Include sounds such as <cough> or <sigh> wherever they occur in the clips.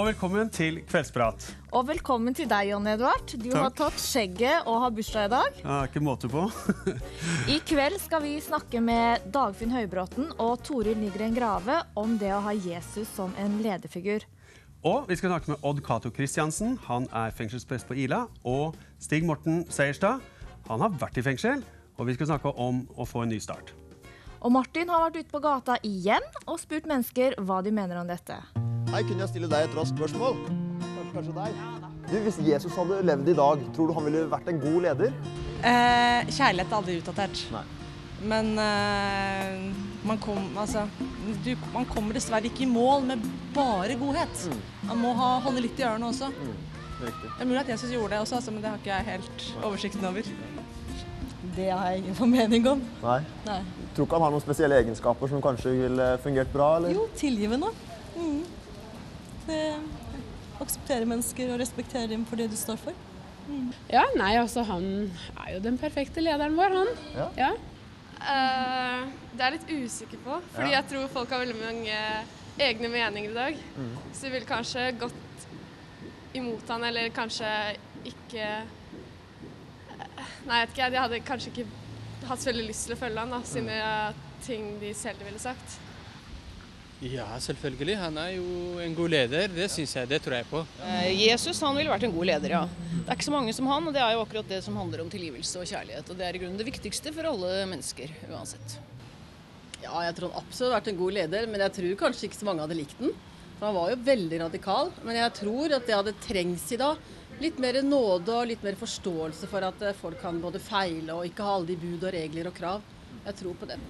og velkommen til Kveldsprat. Og velkommen til deg, Jon Edvard. Du har tatt skjegget og har bursdag i dag. Ja, ikke måte på. <laughs> I kveld skal vi snakke med Dagfinn Høybråten og Toril Nygren Grave om det å ha Jesus som en lederfigur. Og vi skal snakke med Odd Cato Christiansen. Han er fengselsprest på Ila. Og Stig Morten Seierstad. Han har vært i fengsel, og vi skal snakke om å få en ny start. Og Martin har vært ute på gata igjen og spurt mennesker hva de mener om dette. Hei, kunne jeg stille deg et raskt spørsmål? Kanskje, kanskje deg? Du, Hvis Jesus hadde levd i dag, tror du han ville vært en god leder? Eh, kjærlighet er aldri utdatert. Nei. Men eh, man, kom, altså, du, man kommer dessverre ikke i mål med bare godhet. Man må ha, holde litt i ørene også. Riktig. Det er mulig at Jesus gjorde det også, altså, men det har ikke jeg helt oversikten over. Det har jeg ingen formening om. Nei. Nei. Tror ikke han har noen spesielle egenskaper som kanskje ville fungert bra, eller? Jo, tilgivende. Mm. Det akseptere mennesker og respektere dem for det du står for. Ja, nei, altså han er jo den perfekte lederen vår, han. Ja. Ja. Uh, det er jeg litt usikker på, fordi jeg tror folk har veldig mange egne meninger i dag. Så de ville kanskje gått imot han, eller kanskje ikke eh, Nei, jeg vet ikke. De hadde kanskje ikke hatt så veldig lyst til å følge han, da, siden mm. ting de selv ville sagt. Ja, selvfølgelig. Han er jo en god leder. Det syns jeg. Det tror jeg på. Eh, Jesus han ville vært en god leder, ja. Det er ikke så mange som han, og det er jo akkurat det som handler om tilgivelse og kjærlighet. Og det er i grunnen det viktigste for alle mennesker, uansett. Ja, jeg tror han absolutt har vært en god leder, men jeg tror kanskje ikke så mange hadde likt den. For han var jo veldig radikal, men jeg tror at det hadde trengs i dag. Litt mer nåde og litt mer forståelse for at eh, folk kan både feile og ikke ha alle de bud og regler og krav. Jeg tror på det.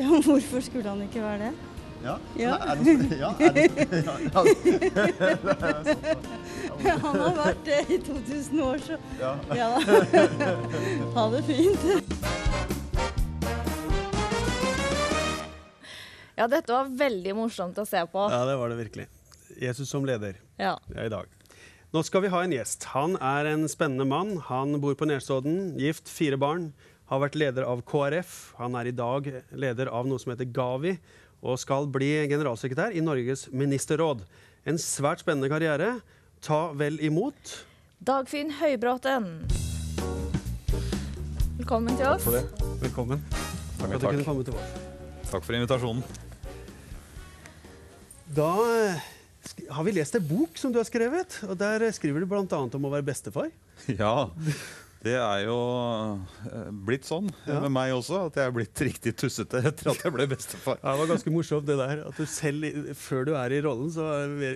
Ja, <laughs> hvorfor skulle han ikke være det? Ja? Ja. Er det, ja, er <laughs> det, ja, ja. Han har vært det i 2000 år, så ja. ja. <laughs> Ha det fint. Ja, dette var veldig morsomt å se på. Ja, det var det virkelig. Jesus som leder Ja. ja, i dag. Nå skal vi ha en gjest. Han er en spennende mann. Han bor på Nesodden, gift, fire barn. Har vært leder av KrF. Han er i dag leder av noe som heter Gavi, og skal bli generalsekretær i Norges ministerråd. En svært spennende karriere. Ta vel imot. Dagfinn Høybråten. Velkommen til oss. Takk for Velkommen. Takk for at du kunne komme til oss. Takk for invitasjonen. Da eh, har vi lest en bok som du har skrevet, og der skriver du bl.a. om å være bestefar. Ja, det er jo eh, blitt sånn Ja. med meg også, at jeg er blitt riktig tussete etter at jeg ble bestefar. Ja, det var ganske morsomt det der. At du selv, før du er i rollen, så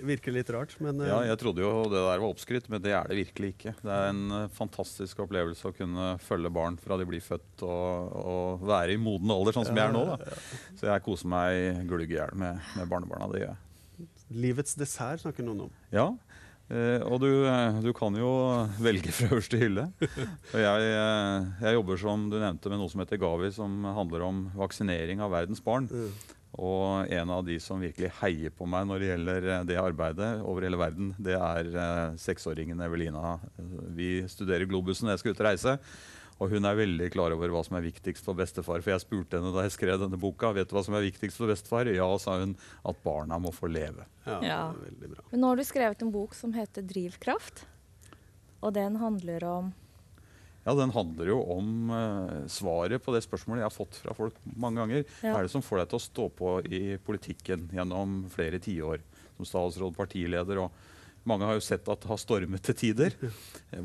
virker det litt rart. Men eh, Ja, jeg trodde jo det der var oppskrytt, men det er det virkelig ikke. Det er en eh, fantastisk opplevelse å kunne følge barn fra de blir født og, og være i moden alder, sånn som jeg er nå. Da. Så jeg koser meg glugg i hjel med, med barnebarna. Det gjør jeg. livets dessert snakker noen om. Ja, eh, og du, eh, du kan jo velge fra øverste hylle. Og jeg, eh, jeg jobber som du nevnte med noe som heter Gavi, som handler om vaksinering av verdens barn. Og en av de som virkelig heier på meg når det gjelder eh, det arbeidet over hele verden, det er eh, seksåringen Evelina. Vi studerer Globusen, jeg skal ut og reise. Og hun er veldig klar over hva som er viktigst for bestefar. For jeg spurte henne da jeg skrev denne boka, vet du hva som er viktigst for bestefar? Ja, sa hun, at barna må få leve. Ja, Ja. Veldig bra. Men nå har du skrevet en bok som heter 'Drivkraft'. Og den handler om Ja, Den handler jo om uh, svaret på det spørsmålet jeg har fått fra folk mange ganger. Ja. Hva er det som får deg til å stå på i politikken gjennom flere tiår? Som statsråd, partileder og mange har jo sett at det har stormet til tider.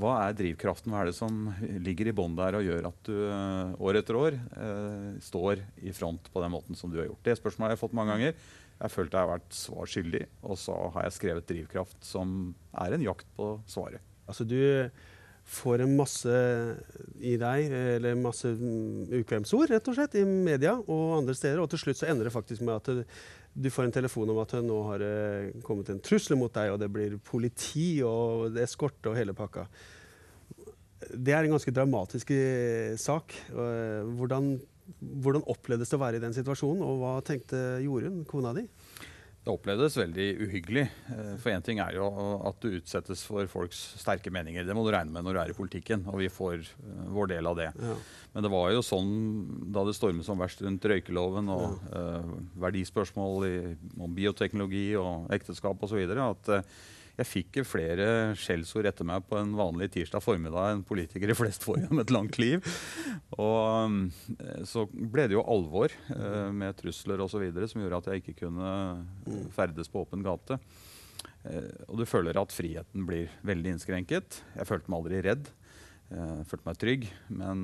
Hva er drivkraften? Hva er det som ligger i bånn der og gjør at du eh, år etter år eh, står i front på den måten som du har gjort? Det spørsmålet har jeg fått mange ganger. Jeg følte jeg har vært svar skyldig, og så har jeg skrevet 'Drivkraft', som er en jakt på svaret. Altså, du får en masse i deg, eller masse mm, ukvemsord, rett og slett, i media og andre steder. Og til slutt så ender det faktisk med at du, får en telefon om at nå har kommet en trussel mot deg, og det blir politi og eskorte og hele pakka. Det er en ganske dramatisk eh, sak. Eh, Hvordan, hvordan opplevdes det å være i den situasjonen, og hva tenkte Jorunn, kona di? Det opplevdes veldig uhyggelig. Eh, For én ting er jo at du utsettes for folks sterke meninger. Det må du regne med når du er i politikken, og vi får eh, vår del av det. Ja. Men det var jo sånn da det stormet som verst rundt røykeloven og eh, verdispørsmål i, om bioteknologi og ekteskap osv. at eh, jeg fikk flere skjellsord etter meg på en vanlig tirsdag formiddag enn politikere flest får gjennom et langt liv. Og eh, så ble det jo alvor eh, med trusler osv. som gjorde at jeg ikke kunne eh, ferdes på åpen gate. Og du føler at friheten blir veldig innskrenket. Jeg følte meg aldri redd. Jeg følte meg trygg, men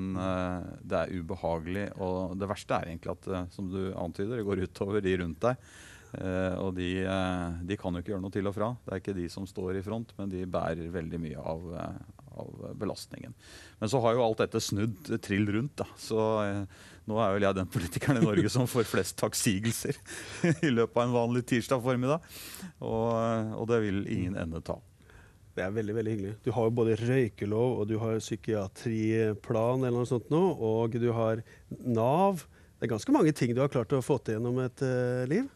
det er ubehagelig. Og det verste er egentlig at som du antyder, det går utover de rundt deg. Eh, og de, eh, de kan jo ikke gjøre noe til og fra. Det er ikke de som står i front, men de bærer veldig mye av, eh, av belastningen. Men så har jo alt dette snudd eh, trill rundt. Da. Så eh, nå er vel jeg den politikeren i Norge som får flest takksigelser <laughs> i løpet av en vanlig tirsdag formiddag. Og, og det vil ingen ende ta. Det er veldig veldig hyggelig. Du har jo både røykelov, og du har psykiatriplan, eller noe sånt nå, og du har Nav. Det er ganske mange ting du har klart å få til gjennom et uh, liv.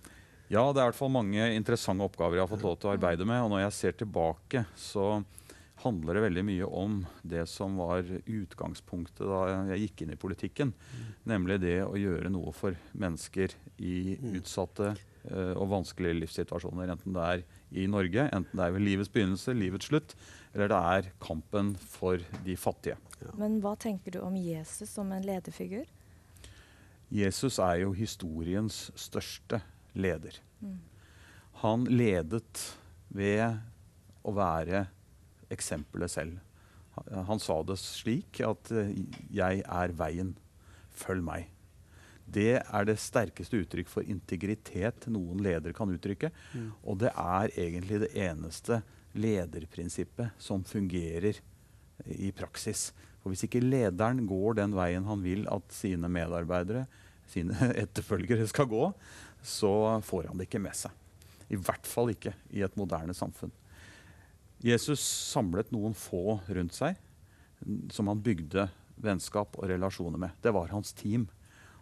Ja, det er i hvert fall mange interessante oppgaver jeg har fått lov til å arbeide med. Og når jeg ser tilbake, så handler det veldig mye om det som var utgangspunktet da jeg gikk inn i politikken. Nemlig det å gjøre noe for mennesker i utsatte uh, og vanskelige livssituasjoner. Enten det er i Norge, enten det er ved livets begynnelse, livets slutt, eller det er kampen for de fattige. Men hva tenker du om Jesus som en lederfigur? Jesus er jo historiens største leder. Mm. Han ledet ved å være eksempelet selv. Han, sa det slik at eh, 'jeg er veien, følg meg'. Det er det sterkeste uttrykk for integritet noen leder kan uttrykke. Mm. Og det er egentlig det eneste lederprinsippet som fungerer i praksis. For hvis ikke lederen går den veien han vil at sine medarbeidere, sine <laughs> etterfølgere, skal gå, så får han det ikke med seg. I hvert fall ikke i et moderne samfunn. Jesus samlet noen få rundt seg som han bygde vennskap og relasjoner med. Det var hans team.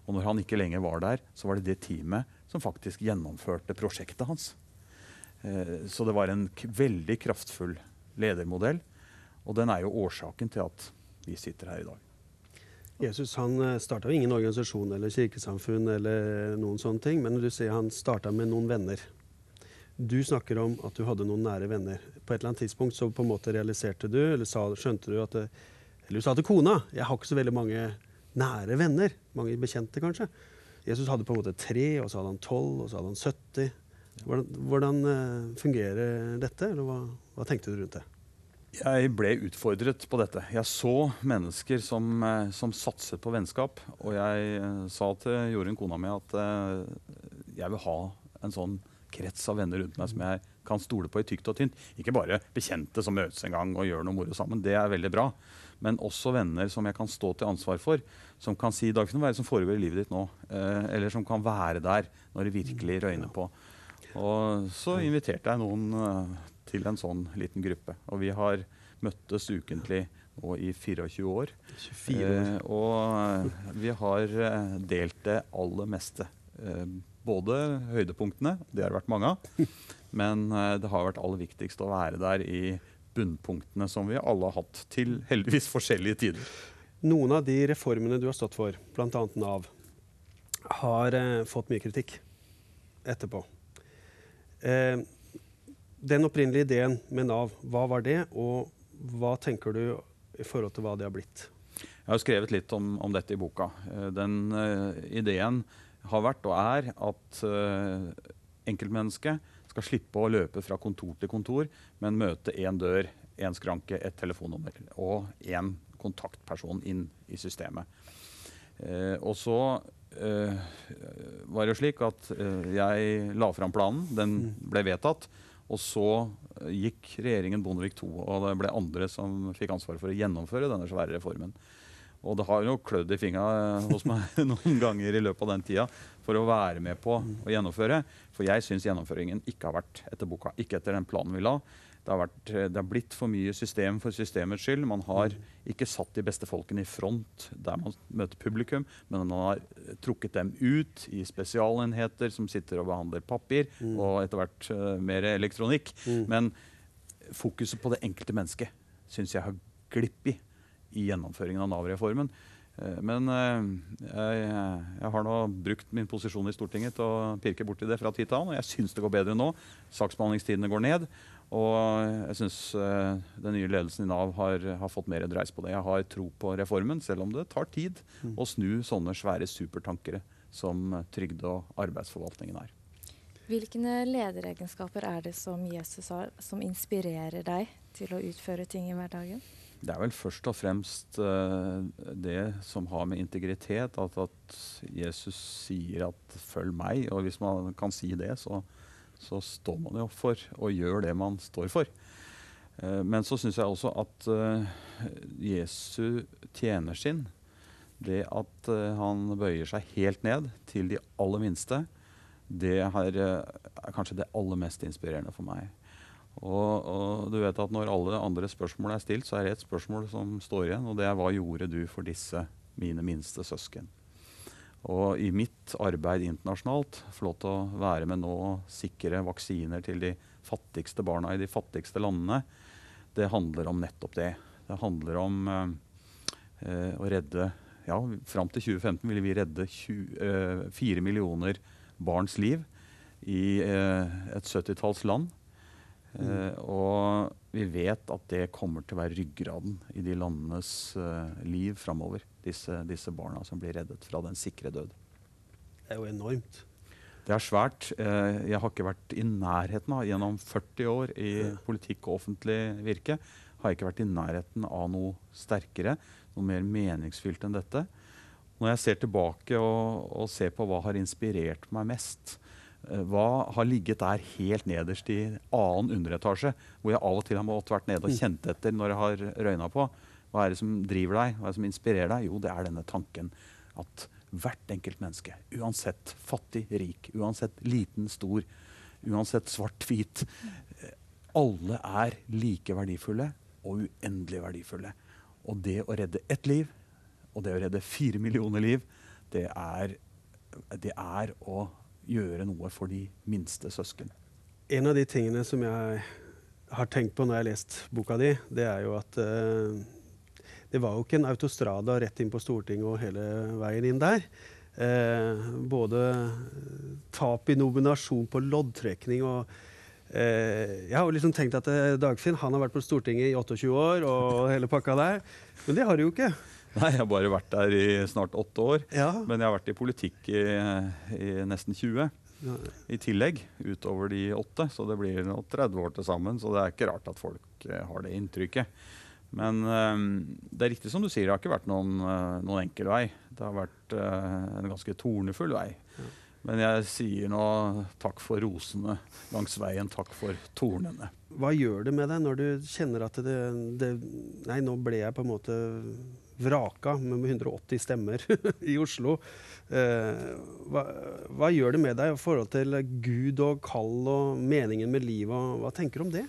Og når han ikke lenger var der, så var det det teamet som faktisk gjennomførte prosjektet hans. Eh, så det var en veldig kraftfull ledermodell. Og den er jo årsaken til at vi sitter her i dag. Jesus han starta jo ingen organisasjon eller kirkesamfunn, eller noen sånne ting, men du sier han starta med noen venner. Du snakker om at du hadde noen nære venner. På et eller annet tidspunkt så på en måte realiserte du, eller sa, skjønte du at det, Eller du sa til kona jeg har ikke så veldig mange nære venner. Mange bekjente, kanskje. Jesus hadde på en måte tre, og så hadde han tolv, og så hadde han 70. Hvordan, hvordan eh, fungerer dette, eller hva, hva tenkte du rundt det? Jeg ble utfordret på dette. Jeg så mennesker som, eh, som satset på vennskap. Og jeg eh, sa til Jorunn, kona mi, at eh, jeg vil ha en sånn krets av venner rundt meg som jeg kan stole på i tykt og tynt. Ikke bare bekjente som møtes en gang og gjør noe moro sammen. Det er veldig bra. Men også venner som jeg kan stå til ansvar for. Som kan si hva er det som foregår i livet ditt nå?' Eller som kan være der når det virkelig røyner på. Og så inviterte jeg noen til en sånn liten gruppe. Og vi har møttes ukentlig nå i 24 år. 24 år. Eh, og vi har eh, delt det aller meste. Eh, både høydepunktene, det har vært mange av, <laughs> men eh, det har vært aller viktigst å være der i bunnpunktene som vi alle har hatt til heldigvis forskjellige tider. Noen av de reformene du har stått for, bl.a. Nav, har eh, fått mye kritikk etterpå. Eh, den opprinnelige ideen med Nav, hva var det, og hva tenker du i forhold til hva det har blitt? Jeg har skrevet litt om, om dette i boka. Eh, Den uh, ideen har vært og er at uh, enkeltmennesket skal slippe å løpe fra kontor til kontor, men møte én dør, én skranke, ett telefonnummer og én kontaktperson inn i systemet. Uh, og så eh, var det jo slik at eh, jeg la fram planen. Den ble vedtatt. Og så eh, gikk regjeringen Bondevik II, og det ble andre som fikk ansvaret for å gjennomføre denne svære reformen. Og det har jo klødd i fingra eh, hos meg <laughs> noen ganger i løpet av den tida for å være med på å gjennomføre. For jeg syns gjennomføringen ikke har vært etter boka. Ikke etter den planen vi la. Det har, vært, eh, det har blitt for mye system for systemets skyld. Man har ikke satt de beste folkene i front der man møter publikum, men man har eh, trukket dem ut i spesialenheter som sitter og behandler papir, Mm. og etter hvert uh, mer elektronikk. Men fokuset på det enkelte mennesket syns jeg har glippet i gjennomføringen av Nav-reformen. Men jeg, jeg har nå brukt min posisjon i Stortinget til å pirke borti det fra tid til annen, og jeg syns det går bedre nå. Saksbehandlingstidene går ned. Og jeg syns uh, den nye ledelsen i Nav har, har fått mer dreis på det. Jeg har tro på reformen, selv om det tar tid å snu sånne svære supertankere som trygde- og arbeidsforvaltningen er. Hvilke lederegenskaper er det som Jesus har, som inspirerer deg til å utføre ting i hverdagen? Det er vel først og fremst uh, det som har med integritet at, at Jesus sier at 'følg meg'. Og hvis man kan si det, så, så står man jo for og gjør det man står for. Eh, men så syns jeg også at eh, Jesu tjenersinn, det at eh, han bøyer seg helt ned til de aller minste, det er, kanskje det aller mest inspirerende for meg. Og, og du vet at når alle andre spørsmål er stilt, så er det ett spørsmål som står igjen, og det er hva gjorde du for disse mine minste søsken? Og i mitt arbeid internasjonalt, få lov til å være med nå og sikre vaksiner til de fattigste barna i de fattigste landene, det handler om nettopp det. Det handler om eh, å redde Ja, fram til 2015 ville vi redde 20, eh, 4 millioner barns liv i eh, et 70-talls land. Eh, og vi vet at det kommer til å være ryggraden i de landenes eh, liv framover. Disse, disse barna som blir reddet fra den sikre død. Det er jo enormt. Det er svært. Eh, jeg har ikke vært i nærheten av, gjennom 40 år i politikk og offentlig virke, har jeg ikke vært i nærheten av noe sterkere, noe mer meningsfylt enn dette. Når jeg ser tilbake og, og ser på hva har inspirert meg mest, hva har ligget der helt nederst i annen underetasje, hvor jeg av og til har måttet vært nede og kjent etter når jeg har røyna på. Hva er det som driver deg? Hva er det som inspirerer deg? Jo, det er denne tanken at hvert enkelt menneske, uansett fattig, rik, uansett liten, stor, uansett svart-hvit, eh, alle er like verdifulle og uendelig verdifulle. Og det å redde ett liv, og det å redde fire millioner liv, det er, det er å gjøre noe for de minste søsken. En av de tingene som jeg har tenkt på når jeg har lest boka di, det er jo at eh, det var jo ikke en autostrada rett inn på Stortinget og hele veien inn der. Eh, både tap i nominasjon på loddtrekning og eh, Jeg har jo liksom tenkt at eh, Dagfinn han har vært på Stortinget i 28 år og hele pakka der. Men det har du jo ikke. <laughs> Nei, jeg har bare vært der i snart åtte år. Men jeg har vært i politikk i, i nesten 20 i tillegg, utover de åtte. Så det blir nå 30 år til sammen. Så det er ikke rart at folk eh, har det inntrykket. Men eh, det er riktig som du sier, det har ikke vært noen, eh, noen enkel vei. Det har vært eh, en ganske tornefull vei. Men jeg sier nå takk for rosene langs veien, takk for tornene. Hva gjør det med deg når du kjenner at det, det Nei, nå ble jeg på en måte vraka med 180 stemmer <laughs> i Oslo. Eh, hva, hva gjør det med deg i forhold til Gud og kall og meningen med livet? Hva tenker du om det?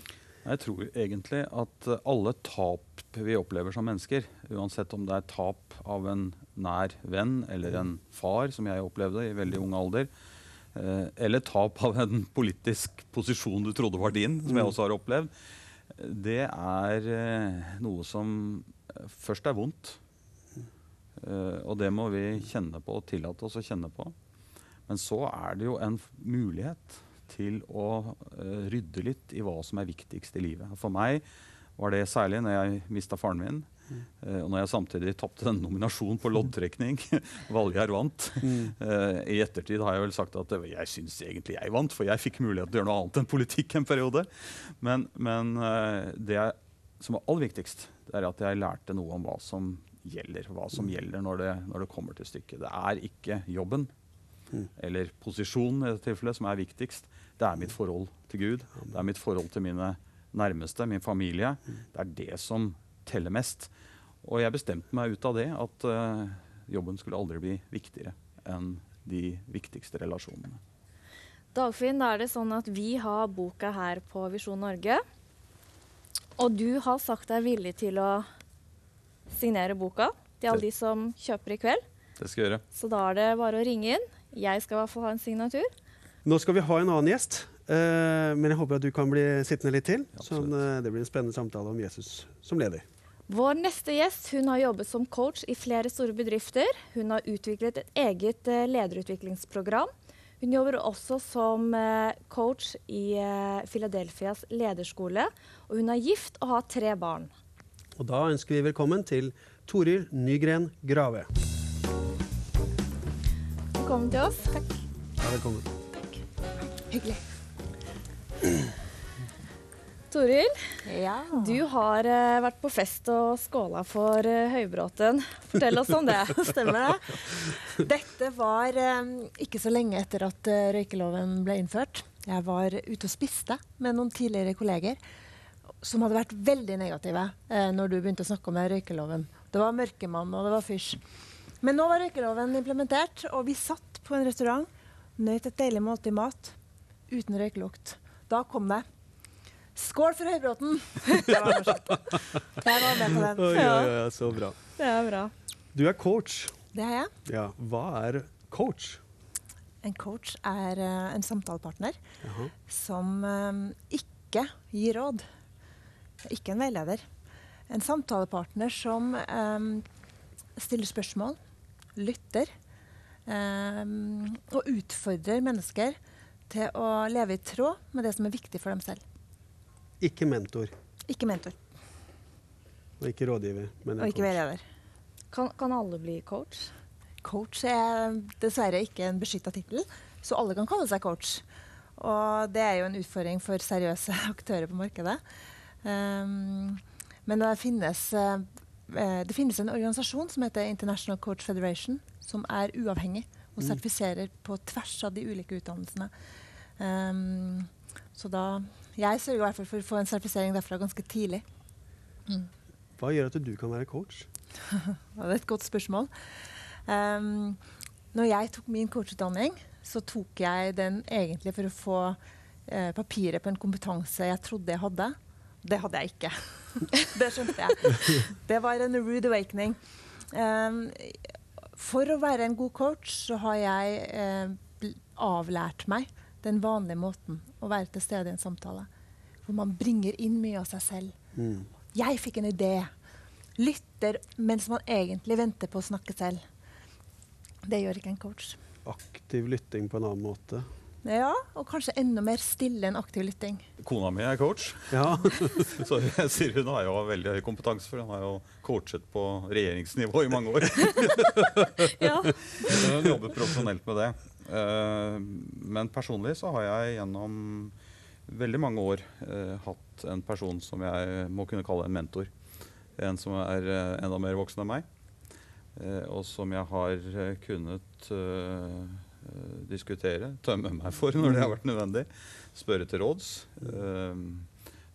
Jeg tror egentlig at alle tap vi opplever som mennesker, uansett om det er tap av en nær venn eller en far, som jeg opplevde i veldig ung alder, eh, eller tap av en politisk posisjon du trodde var din, som jeg også har opplevd, det er eh, noe som først er vondt. Eh, og det må vi kjenne på og tillate oss å kjenne på. Men så er det jo en mulighet til å rydde litt i hva som er viktigst i livet. For meg var det særlig når jeg mista faren min, og når jeg samtidig tapte en nominasjon på loddtrekning. <laughs> Valgjerd vant. Eh, I ettertid har jeg vel sagt at eh, jeg syns egentlig jeg vant, for jeg fikk mulighet til å gjøre noe annet enn politikk en periode. Men, men eh, det som var aller viktigst, det er at jeg lærte noe om hva som gjelder. Hva som gjelder når det, når det kommer til stykket. Det er ikke jobben eller posisjonen i dette tilfellet som er viktigst. Det er mitt forhold til Gud. Det er mitt forhold til mine nærmeste, min familie. Det er det som teller mest. Og jeg bestemte meg ut av det at uh, jobben skulle aldri bli viktigere enn de viktigste relasjonene. Dagfinn, da er det sånn at vi har boka her på Visjon Norge. Og du har sagt deg villig til å signere boka til alle de som kjøper i kveld. Det skal jeg gjøre. Så da er det bare å ringe inn. Jeg skal i hvert fall ha en signatur. Nå skal vi ha en annen gjest, eh, men jeg håper at du kan bli sittende litt til. Sånn, eh, det blir en spennende samtale om Jesus som leder. Vår neste gjest hun har jobbet som coach i flere store bedrifter. Hun har utviklet et eget eh, lederutviklingsprogram. Hun jobber også som eh, coach i Filadelfias Philadelphias lederskole. Og hun er gift og har tre barn. Og da ønsker vi velkommen til Toril Nygren Grave. Velkommen til oss. Takk. Ja, velkommen. Hyggelig. Toril, du har uh, vært på fest og skåla for uh, Høybråten. Fortell oss om det. <laughs> Stemmer det. Dette var um, ikke så lenge etter at uh, røykeloven ble innført. Jeg var ute og spiste med noen tidligere kolleger som hadde vært veldig negative eh, når du begynte å snakke om røykeloven. Det var mørkemann og det var fysj. Men nå var røykeloven implementert, og vi satt på en restaurant, nøt et deilig måltid mat uten røykelukt. Da kom det. Skål for Høybråten! <laughs> Det var morsomt. Jeg var med på den. Oi, ja, ja, så bra. Det er bra. Du er coach. Det er jeg. Ja, Hva er coach? En coach er uh, en samtalepartner Jaha. som eh, ikke gir råd. Ikke en veileder. En samtalepartner som um, stiller spørsmål, lytter um, og utfordrer mennesker til å leve i tråd med det som er viktig for dem selv. Ikke mentor Ikke mentor og ikke rådgiver, men og ikke veileder. Kan, kan alle bli coach? Coach er dessverre ikke en beskytta tittel, så alle kan kalle seg coach. Og det er jo en utfordring for seriøse <laughs> aktører på markedet. Um, men det finnes, eh, eh, det finnes en organisasjon som heter International Coach Federation, som er uavhengig og Mm. sertifiserer på tvers av de ulike utdannelsene. Um, så da Jeg sørger i hvert fall for å få en sertifisering derfra ganske tidlig. Hva gjør at du kan være coach? <laughs> Det er et godt spørsmål. Um, når jeg tok min coachutdanning, så tok jeg den egentlig for å få eh, papiret på en kompetanse jeg trodde jeg hadde. Det hadde jeg ikke. <laughs> det skjønte jeg. Det var en rude awakening. Um, for å være en god coach så har jeg eh, avlært meg den vanlige måten å være til stede i en samtale. Hvor man bringer inn mye av seg selv. Mm. Jeg fikk en idé. Lytter mens man egentlig venter på å snakke selv. Det gjør ikke en coach. Aktiv lytting på en annen måte. Ja, og kanskje enda mer stille enn aktiv lytting. Kona mi er coach. Ja. <laughs> så jeg sier hun har jo veldig høy kompetanse, for hun har jo coachet på regjeringsnivå i mange år. <laughs> Ja. <laughs> Hun jobber profesjonelt med det. Eh, men personlig så har jeg gjennom veldig mange år eh, hatt en person som jeg må kunne kalle en mentor. En som er eh, enda mer voksen enn meg. Og som jeg har kunnet diskutere, tømme meg for når det har vært nødvendig. Spørre til råds.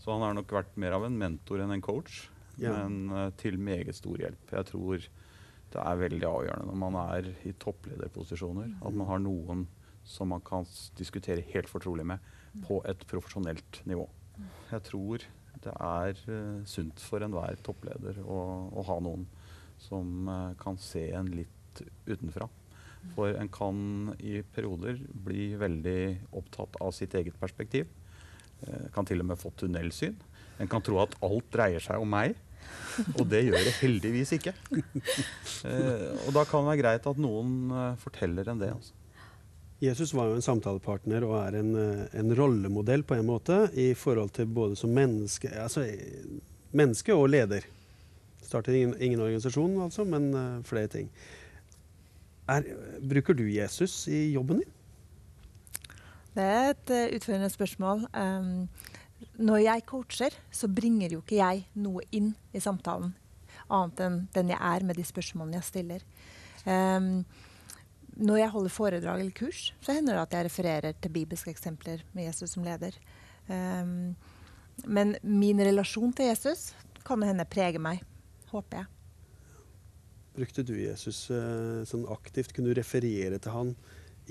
Så han har nok vært mer av en mentor enn en coach, Ja. men til meget stor hjelp. Jeg tror det er veldig avgjørende når man er i topplederposisjoner, at man har noen som man kan diskutere helt fortrolig med på et profesjonelt nivå. Jeg tror det er uh, sunt for enhver toppleder å, å ha noen som uh, kan se en litt utenfra. For en kan i perioder bli veldig opptatt av sitt eget perspektiv. Uh, kan til og med få tunnelsyn. En kan tro at alt dreier seg om meg, og det gjør det heldigvis ikke. Eh, og da kan det være greit at noen eh, forteller en det. Altså. Jesus var jo en samtalepartner og er en, eh, en rollemodell på en måte i forhold til både som menneske, altså, menneske og leder. Startet ingen, ingen organisasjon, altså, men uh, flere ting. Er, bruker du Jesus i jobben din? Det er et uh, utfordrende spørsmål. Um, når jeg coacher, så bringer jo ikke jeg noe inn i samtalen. Annet enn den jeg er med de spørsmålene jeg stiller. Um, når jeg holder foredrag eller kurs, så hender det at jeg refererer til bibelske eksempler med Jesus som leder. Um, men min relasjon til Jesus kan hende preger meg, håper jeg. Brukte du Jesus eh, sånn aktivt? Kunne du referere til han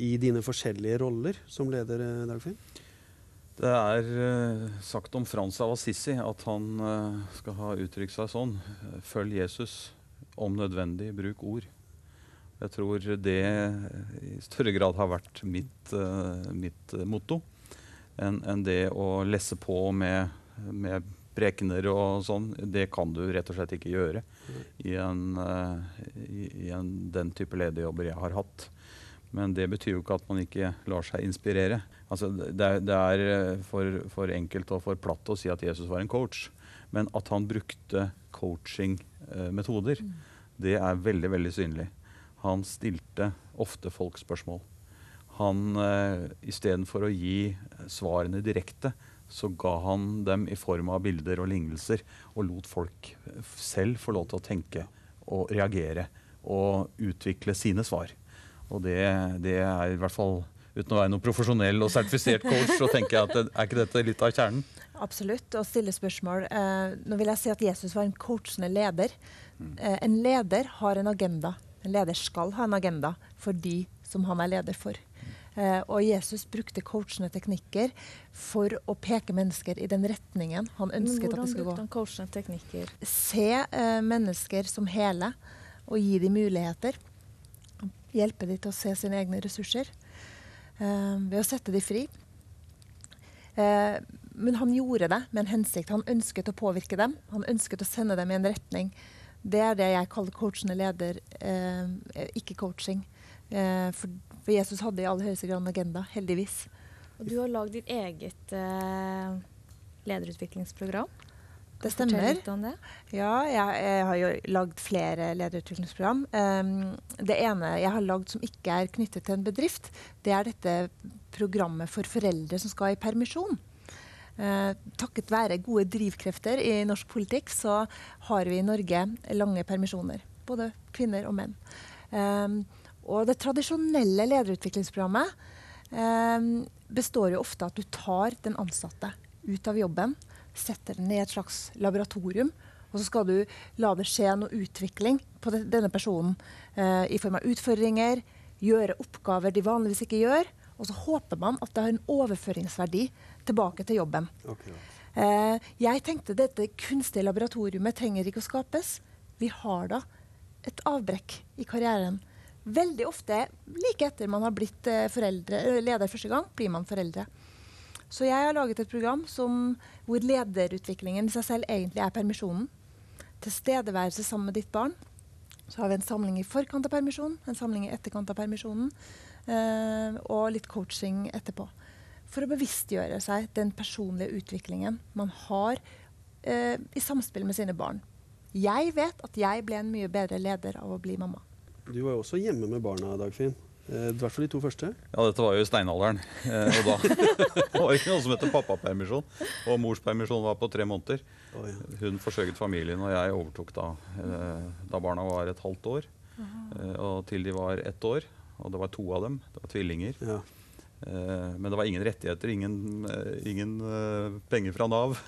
i dine forskjellige roller som leder, eh, Dagfinn? Det er eh, sagt om Frans av Assisi at han eh, skal ha uttrykt seg sånn Følg Jesus. Om nødvendig, bruk ord. Jeg tror det i større grad har vært mitt, eh, mitt motto enn en det å lesse på med, med prekener og sånn. Det kan du rett og slett ikke gjøre i, en, eh, i en, den type lederjobber jeg har hatt. Men det betyr jo ikke at man ikke lar seg inspirere. Altså, det, det er eh, for, for, enkelt og for platt å si at Jesus var en coach. Men at han brukte coachingmetoder, mm. det er veldig, veldig synlig. Han stilte ofte folk spørsmål. Han eh, Istedenfor å gi svarene direkte, så ga han dem i form av bilder og lignelser, og lot folk selv få lov til å tenke og reagere og utvikle sine svar. Og det, det er i hvert fall uten å være noen profesjonell og sertifisert coach, så tenker jeg at det, er ikke dette litt av kjernen? Absolutt. og stille spørsmål. Eh, nå vil jeg si at Jesus var en coachende leder. Eh, en leder har en agenda. En leder skal ha en agenda for de som han er leder for. Eh, og Jesus brukte coachende teknikker for å peke mennesker i den retningen han ønsket at det skulle gå. Hvordan brukte han coachende teknikker? Se eh, mennesker som hele og gi dem muligheter hjelpe dem til å se sine egne ressurser eh, ved å sette dem fri. Eh, men han gjorde det med en hensikt. Han ønsket å påvirke dem. Han ønsket å sende dem i en retning. Det er det jeg kaller coachende leder, eh, ikke coaching. For, Jesus hadde i aller høyeste grad en agenda, heldigvis. Og du har lagd ditt eget lederutviklingsprogram. Det stemmer. Det. Ja, jeg, jeg, har jo lagd flere lederutviklingsprogram. Um, det ene jeg har lagd som ikke er knyttet til en bedrift, det er dette programmet for foreldre som skal i permisjon. Uh, takket være gode drivkrefter i norsk politikk, så har vi i Norge lange permisjoner. Både kvinner og menn. Um, og det tradisjonelle lederutviklingsprogrammet um, består jo ofte av at du tar den ansatte ut av jobben setter den i et slags laboratorium. Og så skal du la det skje noe utvikling på de, denne personen eh, i form av utfordringer, gjøre oppgaver de vanligvis ikke gjør. Og så håper man at det har en overføringsverdi tilbake til jobben. Okay. Eh, jeg tenkte dette kunstige laboratoriumet trenger ikke å skapes. Vi har da et avbrekk i karrieren. Veldig ofte, like etter man har blitt eh, foreldre, leder første gang, blir man foreldre. Så jeg har laget et program som, hvor lederutviklingen i seg selv egentlig er permisjonen. Tilstedeværelse sammen med ditt barn. Så har vi en samling i forkant av permisjonen, en samling i etterkant av permisjonen. Eh, og litt coaching etterpå. For å bevisstgjøre seg den personlige utviklingen man har eh, i samspill med sine barn. Jeg vet at jeg ble en mye bedre leder av å bli mamma. Du var jo også hjemme med barna, Dagfinn. Eh, I hvert fall de to første. Ja, dette var jo i steinalderen. Eh, og da <laughs> var det ikke noe som heter pappapermisjon. Og morspermisjon var på tre måneder. Oh, ja. Hun forsøket familien, og jeg overtok da, eh, da barna var et halvt år. Eh, og til de var ett år. Og det var to av dem. Det var tvillinger. Ja. Eh, men det var ingen rettigheter, ingen, eh, ingen penger fra Nav.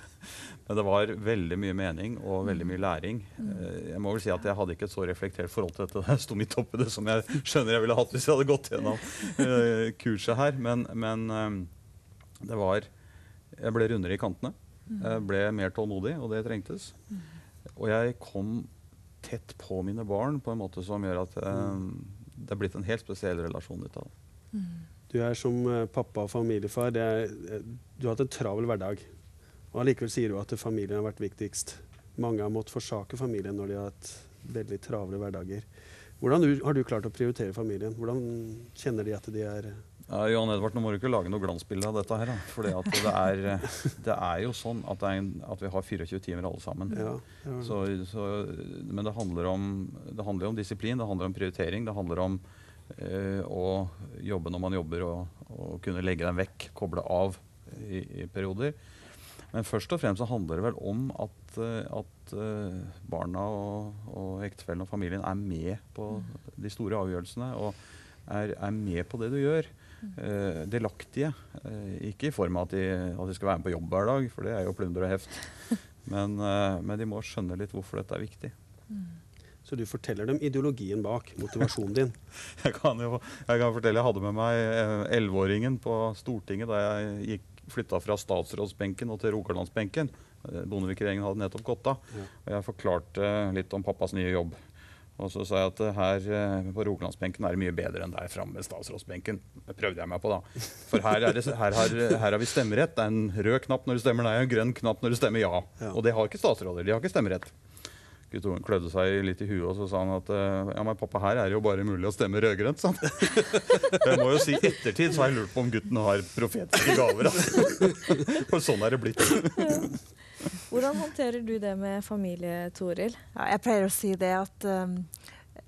Men det var veldig mye mening og veldig mye læring. Mm. Eh, jeg må vel si at jeg hadde ikke et så reflektert forhold til dette da jeg sto midt oppi det, som jeg skjønner jeg ville hatt hvis jeg hadde gått gjennom uh, kurset her. Men, men um, det var Jeg ble rundere i kantene. Mm. Jeg ble mer tålmodig, og det trengtes. Mm. Og jeg kom tett på mine barn på en måte som gjør at det er blitt en helt spesiell relasjon ut av det. Du er som pappa og familiefar. Er, du har hatt en travel hverdag. Og Allikevel sier du at familien har vært viktigst. Mange har måttet forsake familien når de har hatt veldig travle hverdager. Hvordan har du klart å prioritere familien? Hvordan kjenner de at de er ja, Johan Edvard, nå må du ikke lage noe glansbilde av dette her. For det, er, det er jo sånn at, en, at, vi har 24 timer alle sammen. Ja, ja. Så, så, men det handler, om, det handler, om, disiplin, det handler om prioritering. Det handler om øh, å jobbe når man jobber, og, og kunne legge den vekk, koble av i, i perioder. Men først og fremst så handler det vel om at, eh, at eh, barna og, og ektefellen og familien er med på de store avgjørelsene. Og er, er med på det du gjør. Uh, delaktige. Uh, ikke i form av at de, at de, skal være med på jobb hver dag, for det er jo plunder og heft. <laughs> Men, uh, men de må skjønne litt hvorfor dette er viktig. Mm. Så du forteller dem ideologien bak, motivasjonen din. <laughs> jeg, kan jo, jeg kan fortelle, jeg hadde med meg elleveåringen på Stortinget da jeg gikk flytta fra statsrådsbenken og til Rogalandsbenken. Eh, Bondevik-regjeringen hadde nettopp gått av. Og jeg forklarte litt om pappas nye jobb. Og så sa jeg at eh, her eh, på Rogalandsbenken er det mye bedre enn der framme ved statsrådsbenken. Det prøvde jeg meg på, da. For her, er det, her, har, her har vi stemmerett. Det er en rød knapp når du stemmer nei, og en grønn knapp når du stemmer ja. Og det har ikke statsråder. De har ikke stemmerett. Gutt Ungen klødde seg litt i huet og så sa han at eh, ja, men pappa, her er det jo bare mulig å stemme rød-grønt. sa. <laughs> Jeg må jo si ettertid så har jeg lurt på om gutten har profetiske gaver. Altså. <laughs> For sånn er det blitt. <laughs> Hvordan håndterer du det med familie, Toril? Ja, jeg pleier å si det at um,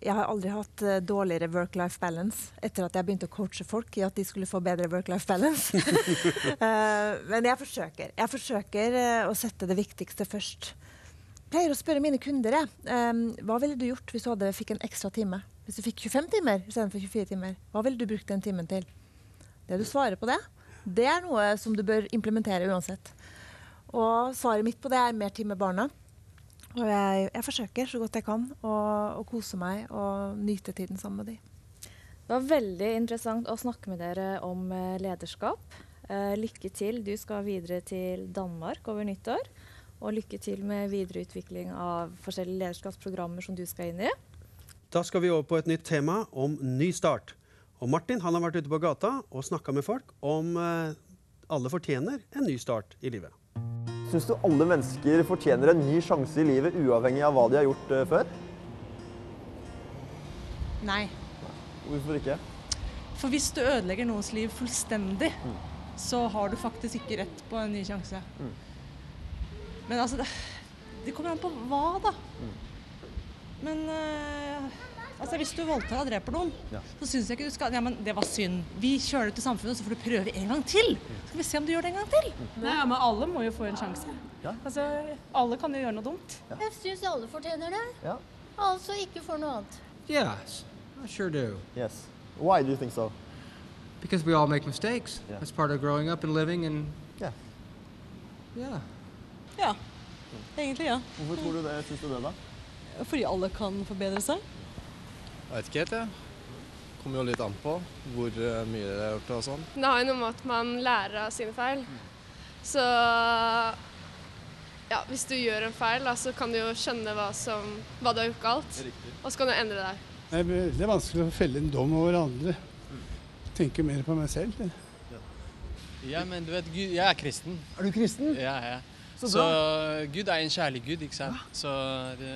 jeg har aldri hatt uh, dårligere work-life balance etter at jeg begynte å coache folk i at de skulle få bedre work-life balance. uh, men jeg forsøker. Jeg forsøker uh, å sette det viktigste først. Pleier å spørre mine kunder um, hva ville du gjort hvis du hadde, fikk en ekstra time. Hvis du fikk 25 timer istedenfor 24 timer, hva ville du brukt den timen til? Det du svarer på det, det er noe som du bør implementere uansett. Og svaret mitt på det er mer tid med barna. Og jeg, jeg forsøker så godt jeg kan å kose meg og nyte tiden sammen med dem. Det var veldig interessant å snakke med dere om eh, lederskap. Eh, lykke til. Du skal videre til Danmark over nyttår. Og lykke til med videreutvikling av forskjellige lederskapsprogrammer som du skal inn i. Da skal vi over på et nytt tema om ny start. Og Martin han har vært ute på gata og snakka med folk om eh, alle fortjener en ny start i livet. Syns du alle mennesker fortjener en ny sjanse i livet, uavhengig av hva de har gjort eh, før? Nei. Hvorfor ikke? For hvis du ødelegger noens liv fullstendig, så har du faktisk ikke rett på en ny sjanse. Mm. Men altså, det, det kommer an på hva, da. Men eh, altså, hvis du voldtar og dreper noen, Ja. så syns jeg ikke du skal Ja, men det var synd. Vi kjører ut i samfunnet, så får du prøve en gang til. Så Skal vi se om du gjør det en gang til. Nei, ja, men alle må jo få en sjanse. Altså, alle kan jo gjøre noe dumt. Jeg syns alle fortjener det. Ja. Altså ikke for noe annet. Yes, I sure do. Yes. Why do you think so? Because we all make mistakes. That's part of growing up and living and Yeah. Yeah. Ja, egentlig ja. Hvorfor tror du det? Syns du det, da? Fordi alle kan forbedre seg. Jeg vet ikke helt, jeg. Kommer jo litt an på hvor eh, mye det har gjort og sånn. Det har jo noe med at man lærer av sine feil. Så ja, hvis du gjør en feil, da, så kan du jo skjønne hva, som, hva du har gjort galt. Og så kan du endre deg. Det er veldig vanskelig å felle en dom over andre. Tenke mer på meg selv. Ja, men du vet, Gud, jeg er kristen. Er du kristen? Ja, ja. Så Så. Gud er en kjærlig Gud, ikke sant? Så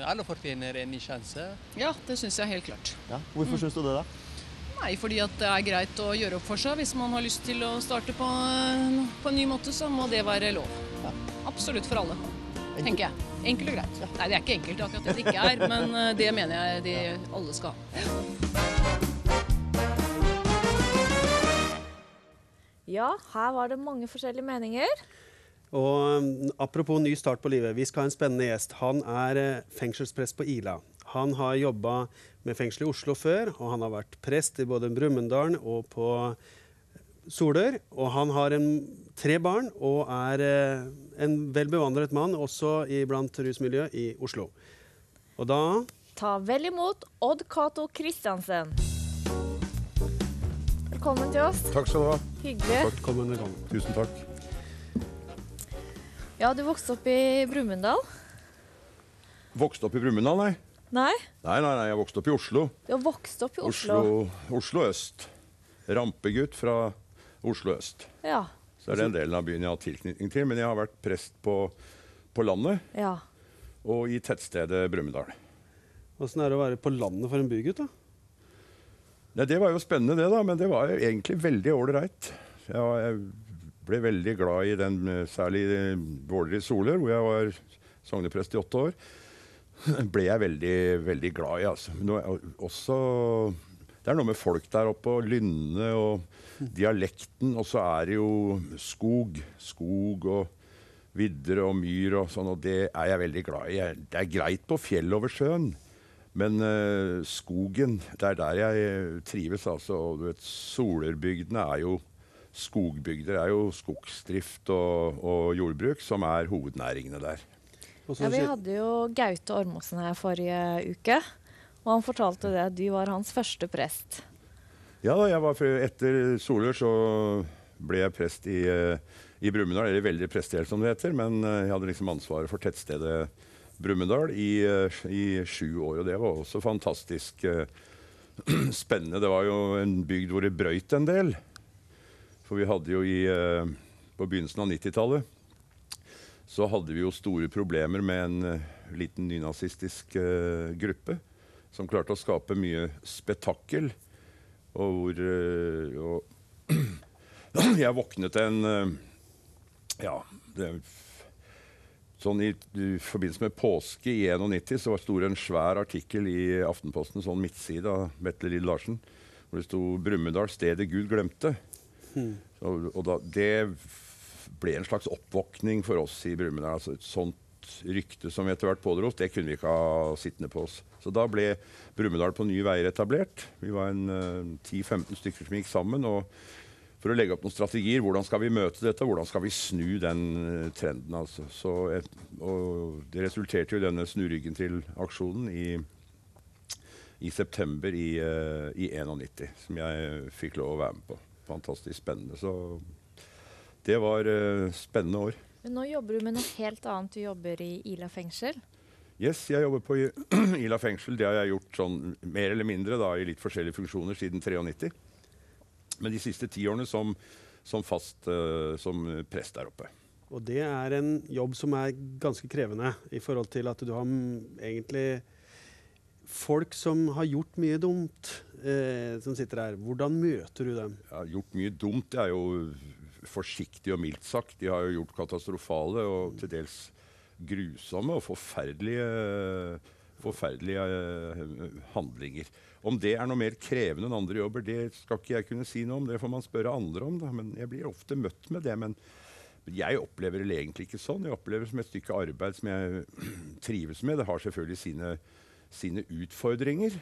alle fortjener en ny sjanse. Ja, det syns jeg helt klart. Ja. Hvorfor Mm. syns du det, da? Nei, fordi at det er greit å gjøre opp for seg. Hvis man har lyst til å starte på, en- på en ny måte, så må det være lov. Ja. Absolutt for alle, tenker jeg. Enkelt og greit. Nei, det er ikke enkelt akkurat det det ikke er, men eh, det mener jeg de alle skal ha. Ja, her var det mange forskjellige meninger. Og um, Apropos ny start på livet. Vi skal ha en spennende gjest. Han er eh, fengselsprest på Ila. Han har jobba med fengsel i Oslo før, og han har vært prest i både Brumunddal og på Solør. Og han har en, tre barn og er eh, en vel bevandret mann også iblant rusmiljøet i Oslo. Og da Ta vel imot Odd Cato Christiansen. Velkommen til oss. Takk skal du ha. Hyggelig. Velkommen, velkommen. Tusen takk. Ja, du vokste opp i Brumunddal? Vokste opp i Brumunddal, nei. Nei, Nei, nei, nei, jeg vokste opp i Oslo. du har vokst opp i Oslo. Oslo, Oslo øst. Rampegutt fra Oslo øst. Ja. Så er det en del av byen jeg har tilknytning til. Men jeg har vært prest på, på landet ja. og i tettstedet Brumunddal. Åssen er det å være på landet for en bygutt? da? Nei, Det var jo spennende, det, da. Men det var egentlig veldig ålreit. Jeg, jeg ble veldig glad i den, eh, særlig i Våler i Solør, hvor jeg var sogneprest i åtte år. <laughs> ble jeg veldig, veldig glad i. altså. Også, det er noe med folk der oppe, og lynne og dialekten. Og så er det jo skog. Skog og vidder og myr og sånn, og det er jeg veldig glad i. Det er greit på fjell over sjøen. Men uh, skogen, det er der jeg eh, trives. altså. Og du vet, Solørbygdene er jo skogbygder. Er jo skogsdrift og, og jordbruk som er hovednæringene der. ja, Vi hadde jo Gaute Ormåsen her forrige uke. Og han fortalte det at du var hans første prest. Ja da, jeg var, før- Etter Solør så ble jeg prest i, eh, i Brumunddal, eller Veldig prestehjelp som det heter. Men eh, jeg hadde liksom ansvaret for tettstedet Brumunddal i, eh, i sju år. Og det var også fantastisk <clears throat> spennende. Det var jo en bygd hvor det brøyt en del. For vi hadde jo i, eh, på begynnelsen av 90-tallet så hadde vi jo store problemer med en eh, liten nynazistisk uh, gruppe som klarte å skape mye spetakkel. Og hvor uh, og <clears throat> Jeg våknet en uh, Ja, det, sånn i, i forbindelse med påske i 91 så sto det en svær artikkel i Aftenposten, sånn midtside av Vetle Lid Larsen, hvor det sto 'Brumunddal stedet Gud glemte'. Hmm. Og, og da, det ble en slags oppvåkning for oss i Brumunddal. Altså et sånt rykte som vi etter hvert pådro oss, det kunne vi ikke ha sittende på oss. Så da ble Brumunddal på nye veier etablert. Vi var en uh, 10-15 stykker som gikk sammen. og for å legge opp noen strategier. Hvordan skal vi møte dette? Hvordan skal vi snu den eh, trenden? Altså. Så, det resulterte jo denne snuryggen til aksjonen i, i september i, eh, i 91, som jeg fikk lov å være med på. Fantastisk spennende. Så det var uh, spennende år. Men nå jobber du med noe helt annet. Du jobber i Ila fengsel. Yes, jeg jobber på <clears throat> Ila fengsel. Det har jeg gjort sånn mer eller mindre da, i litt forskjellige funksjoner siden 93. Men de siste ti årene som, som fast uh, som prest der oppe. Og det er en jobb som er ganske krevende i forhold til at du har egentlig folk som har gjort mye dumt, eh, som sitter her. Hvordan møter du dem? Ja, gjort mye dumt. Er jo forsiktig og mildt sagt. De har jo gjort katastrofale og til dels grusomme og forferdelige, forferdelige eh, handlinger. Om det er noe mer krevende enn andre jobber, det skal ikke jeg kunne si noe om. Det får man spørre andre om. Da. Men jeg blir ofte møtt med det. Men jeg opplever det egentlig ikke sånn. Jeg opplever det som et stykke arbeid som jeg <clears throat> trives med. Det har selvfølgelig sine, sine utfordringer.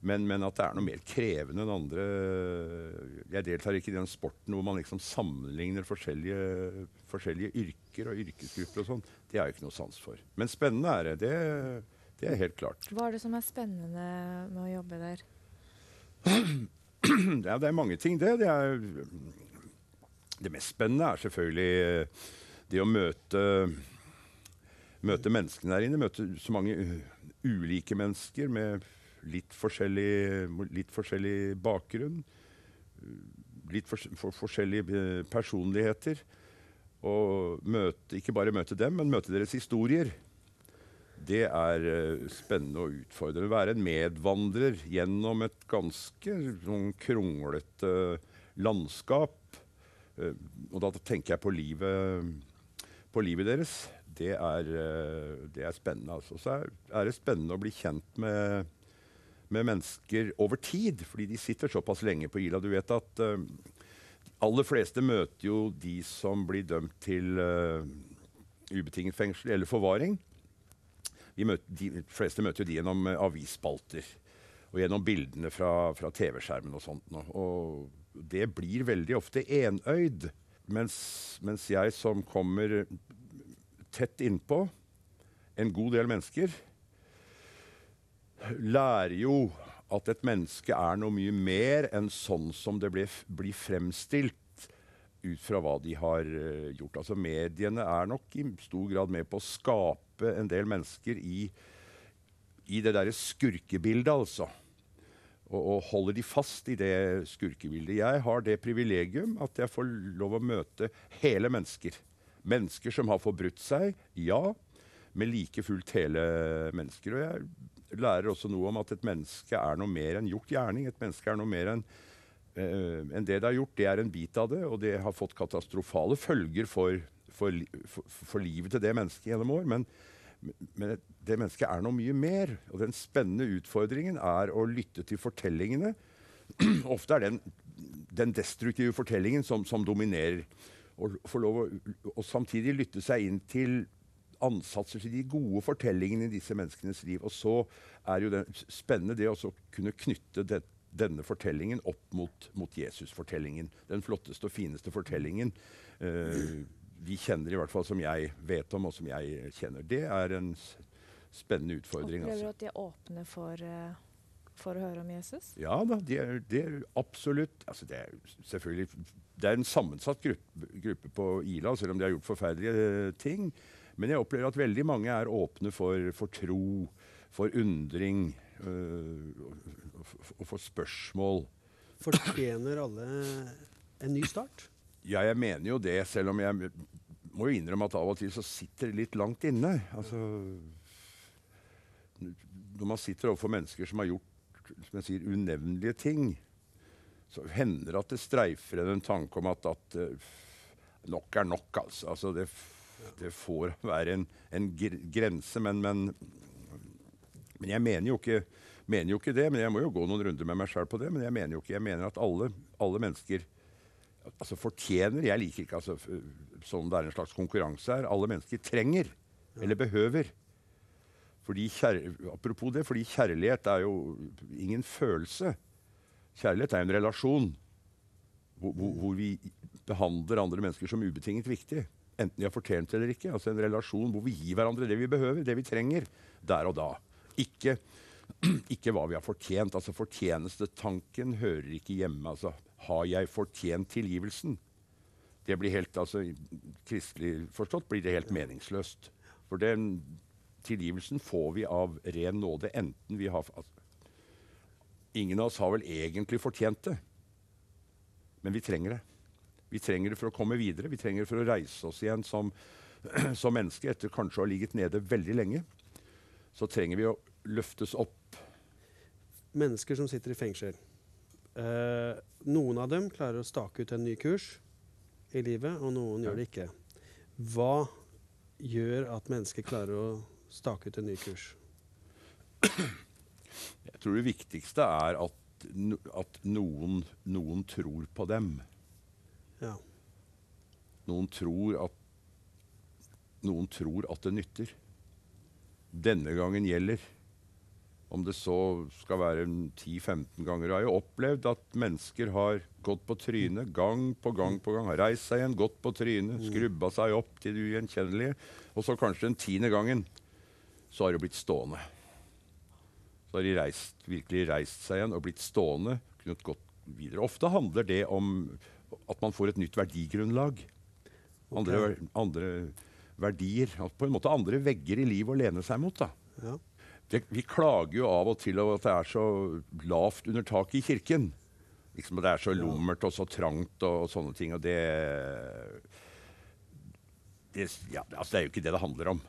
Men, men at det er noe mer krevende enn andre Jeg deltar ikke i den sporten hvor man liksom sammenligner forskjellige, forskjellige yrker og yrkesgrupper og sånn. Det har jeg ikke noe sans for. Men spennende er det. Det, det er helt klart. Hva er det som er spennende med å jobbe der? <clears throat> ja, det er mange ting, det. Det, er, det mest spennende er selvfølgelig eh, det å møte, møte menneskene der inne. Møte så mange ulike mennesker med litt forskjellig, litt forskjellig bakgrunn. Litt for, for, forskjellige eh, personligheter. Og møte, ikke bare møte dem, men møte deres historier. Det er eh, spennende og utfordrende. Være en medvandrer gjennom et ganske sånn kronglete landskap. Eh, og da tenker jeg på livet, på livet deres. Det er, eh, det er spennende. Altså. Så er, er det spennende å bli kjent med, med mennesker over tid, fordi de sitter såpass lenge på Ila. Du vet at uh, aller fleste møter jo de som blir dømt til uh, ubetinget fengsel eller forvaring. De, møter, de fleste møter jo de gjennom uh, avisspalter og gjennom bildene fra, fra TV-skjermen og sånt. nå. Og det blir veldig ofte enøyd. Mens, mens jeg som kommer tett innpå en god del mennesker, lærer jo at et menneske er noe mye mer enn sånn som det blir, blir fremstilt ut fra hva de har uh, gjort. Altså Mediene er nok i stor grad med på å skape en del mennesker i, i det derre skurkebildet, altså. Og, og holder de fast i det skurkebildet. Jeg har det privilegium at jeg får lov å møte hele mennesker. Mennesker som har forbrutt seg, ja, men like fullt hele mennesker. Og jeg lærer også noe om at et menneske er noe mer enn gjort gjerning. Et menneske er noe mer enn uh, en det det har gjort. Det er en bit av det, og det har fått katastrofale følger for, for, for, for livet til det mennesket gjennom år. Men, men det mennesket er noe mye mer. Og den spennende utfordringen er å lytte til fortellingene. <clears throat> Ofte er den, den destruktive fortellingen som, som dominerer. Og, få lov å, og samtidig lytte seg inn til ansatser til de gode fortellingene i disse menneskenes liv. Og så er jo det spennende det å kunne knytte det, denne fortellingen opp mot, mot Jesus-fortellingen. Den flotteste og fineste fortellingen uh, vi kjenner, i hvert fall som jeg vet om, og som jeg kjenner. Det er en spennende utfordring. Opplever Altså. at de er åpne for, eh, for å høre om Jesus? Ja da, det er, de er absolutt altså det er selvfølgelig det er en sammensatt gruppe, gruppe på Ila, selv om de har gjort forferdelige eh, ting. Men jeg opplever at veldig mange er åpne for, for tro, for undring øh, og, og for spørsmål. Fortjener alle en ny start? Ja, jeg mener jo det, selv om jeg må jo innrømme at av og til så sitter det litt langt inne. Altså, når man sitter overfor mennesker som har gjort som jeg sier, unevnelige ting, så hender det at det streifer en tanke om at, at uh, nok er nok, altså. altså det, det, får være en, en grense, men, men, men, jeg mener jo, ikke, mener jo ikke det. Men jeg må jo gå noen runder med meg sjøl på det. Men jeg mener jo ikke, jeg mener at alle, alle mennesker altså fortjener Jeg liker ikke altså, sånn det er en slags konkurranse her. Alle mennesker trenger, eller behøver. Fordi apropos det, fordi kjærlighet er jo ingen følelse. Kjærlighet er en relasjon hvor, hvor, hvor, vi behandler andre mennesker som ubetinget viktig. Enten de har fortjent det eller ikke. Altså En relasjon hvor vi gir hverandre det vi behøver, det vi trenger, der og da. Ikke, <clears throat> ikke hva vi har fortjent. Altså Fortjenestetanken hører ikke hjemme. Altså, Har jeg fortjent tilgivelsen? Det blir helt, altså Kristelig forstått blir det helt meningsløst. For den tilgivelsen får vi av ren nåde, enten vi har altså, Ingen av oss har vel egentlig fortjent det, men vi trenger det. Vi trenger det for å komme videre. Vi trenger det for å reise oss igjen som, <clears throat> som mennesker etter kanskje å ha ligget nede veldig lenge. Så trenger vi å løftes opp. Mennesker som sitter i fengsel. Eh, noen av dem klarer å stake ut en ny kurs i livet, og noen ja. gjør det ikke. Hva gjør at mennesker klarer å stake ut en ny kurs? Jeg tror det viktigste er at, at noen, noen, tror på dem. Ja. Noen tror at Noen tror at det nytter. Denne gangen gjelder. Om det så skal være 10-15 ganger. Jeg har jo opplevd at mennesker har gått på trynet gang på gang på gang. Har reist seg igjen, gått på trynet, mm. skrubba seg opp til det ugjenkjennelige. Og så kanskje den tiende gangen så har det blitt stående. Så har de reist, virkelig reist seg igjen og blitt stående. kunnet gått videre. Ofte handler det om at man får et nytt verdigrunnlag. Andre, okay. andre verdier. På en måte andre vegger i livet å lene seg mot. da. Ja. Det, vi klager jo av og til over at det er så lavt under taket i kirken. Liksom at Det er så lummert og så trangt og, og sånne ting. Og det, det, ja, altså det er jo ikke det det handler om.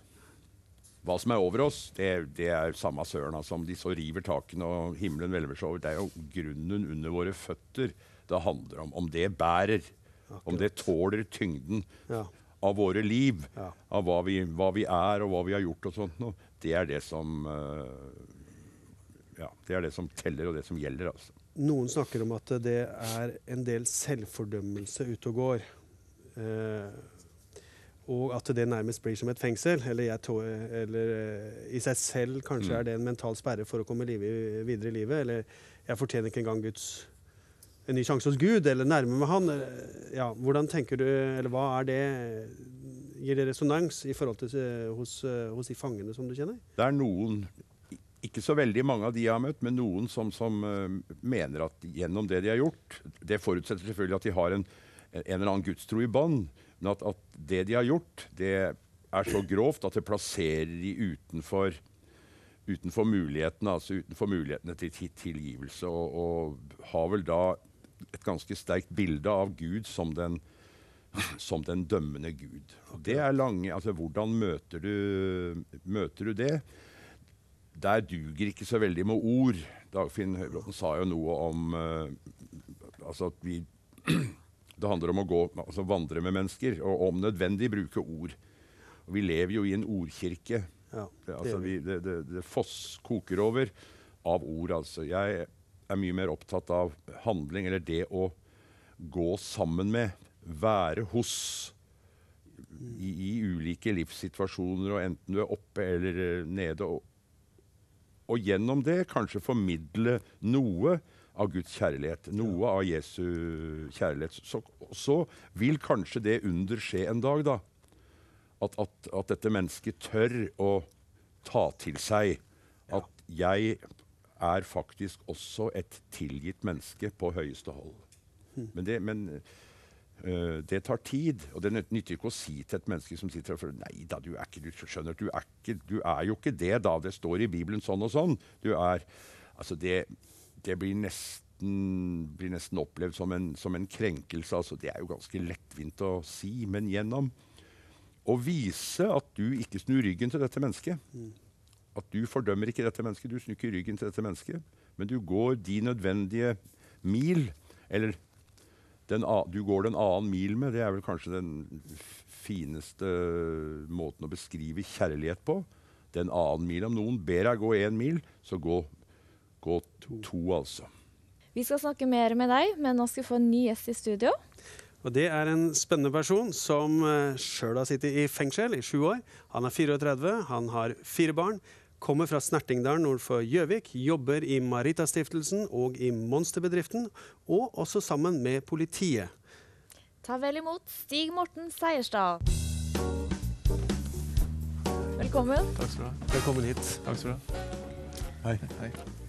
Hva som er over oss, det, det er samme søren. Altså, om de så river takene og himmelen hvelver seg over. Det er jo grunnen under våre føtter det handler om. Om det bærer. Akkurat. Om det tåler tyngden ja. av våre liv. Ja. Av hva vi, hva vi, er og hva vi har gjort og sånt noe. Det er det som uh, Ja, det er det som teller, og det som gjelder, altså. Noen snakker om at det er en del selvfordømmelse ute og går. Uh, og at det nærmest blir som et fengsel. Eller, tog, eller uh, i seg selv kanskje mm. er det en mental sperre for å komme livet, videre i livet. Eller jeg fortjener ikke engang Guds en ny sjanse hos Gud, eller nærme meg Han. Ja, hvordan tenker du, eller hva er det Gir det resonans i forhold til eh, hos, eh, hos de fangene som du kjenner? Det er noen ikke så veldig mange av de jeg har møtt, men noen som, som uh, mener at gjennom det de har gjort Det forutsetter selvfølgelig at de har en, en eller annen gudstro i bånd. Men at, at, det de har gjort, det er så grovt at det plasserer de utenfor, utenfor mulighetene, altså utenfor mulighetene til tilgivelse. Og, og, har vel da et ganske sterkt bilde av Gud som den, som den dømmende Gud. Og det er lange, altså Hvordan møter du, møter du det? Der duger ikke så veldig med ord. Dagfinn Høybråten sa jo noe om uh, altså at vi det handler om å gå, altså vandre med mennesker, og om nødvendig bruke ord. Og vi lever jo i en ordkirke. Ja, det, altså, vi, det, det, det foss koker over av ord. Altså. Jeg er mye mer opptatt av handling, eller det å gå sammen med, være hos, i, i ulike livssituasjoner, og enten du er oppe eller eh, nede. Og, og gjennom det kanskje formidle noe av Guds kjærlighet. Noe av Jesu kjærlighet. Så, så vil kanskje det under skje en dag, da. At, at, at, dette mennesket tør å ta til seg at jeg er faktisk også et tilgitt menneske på høyeste hold. Men det, men, øh, det tar tid, og det nyt- nytter ikke å si til et menneske som sitter og føler Nei da, du er ikke, du skjønner, du er, ikke, du er jo ikke det, da. Det står i Bibelen sånn og sånn. Du er Altså, det, det blir nesten, blir nesten opplevd som en, som en krenkelse. Altså, det er jo ganske lettvint å si, men gjennom å vise at du ikke snur ryggen til dette mennesket. At du fordømmer ikke dette mennesket, du snur ikke ryggen til dette mennesket, men du går de nødvendige mil, eller du går den annen mil med. Det er vel kanskje den fineste måten å beskrive kjærlighet på. Den annen mil. Om noen ber deg gå én mil, så gå, gå to, altså. Vi skal snakke mer med deg, men nå skal vi få en ny gjest i studio. Og Det er en spennende person som uh, sjøl har sittet i fengsel i sju år. Han er 34, han har fire barn, kommer fra Snertingdalen nord for Gjøvik, jobber i Maritastiftelsen og i Monsterbedriften, og også sammen med politiet. Ta vel imot Stig Morten Seierstad. Velkommen. Takk skal du ha. Velkommen hit. Takk skal du ha. Hei. Hei.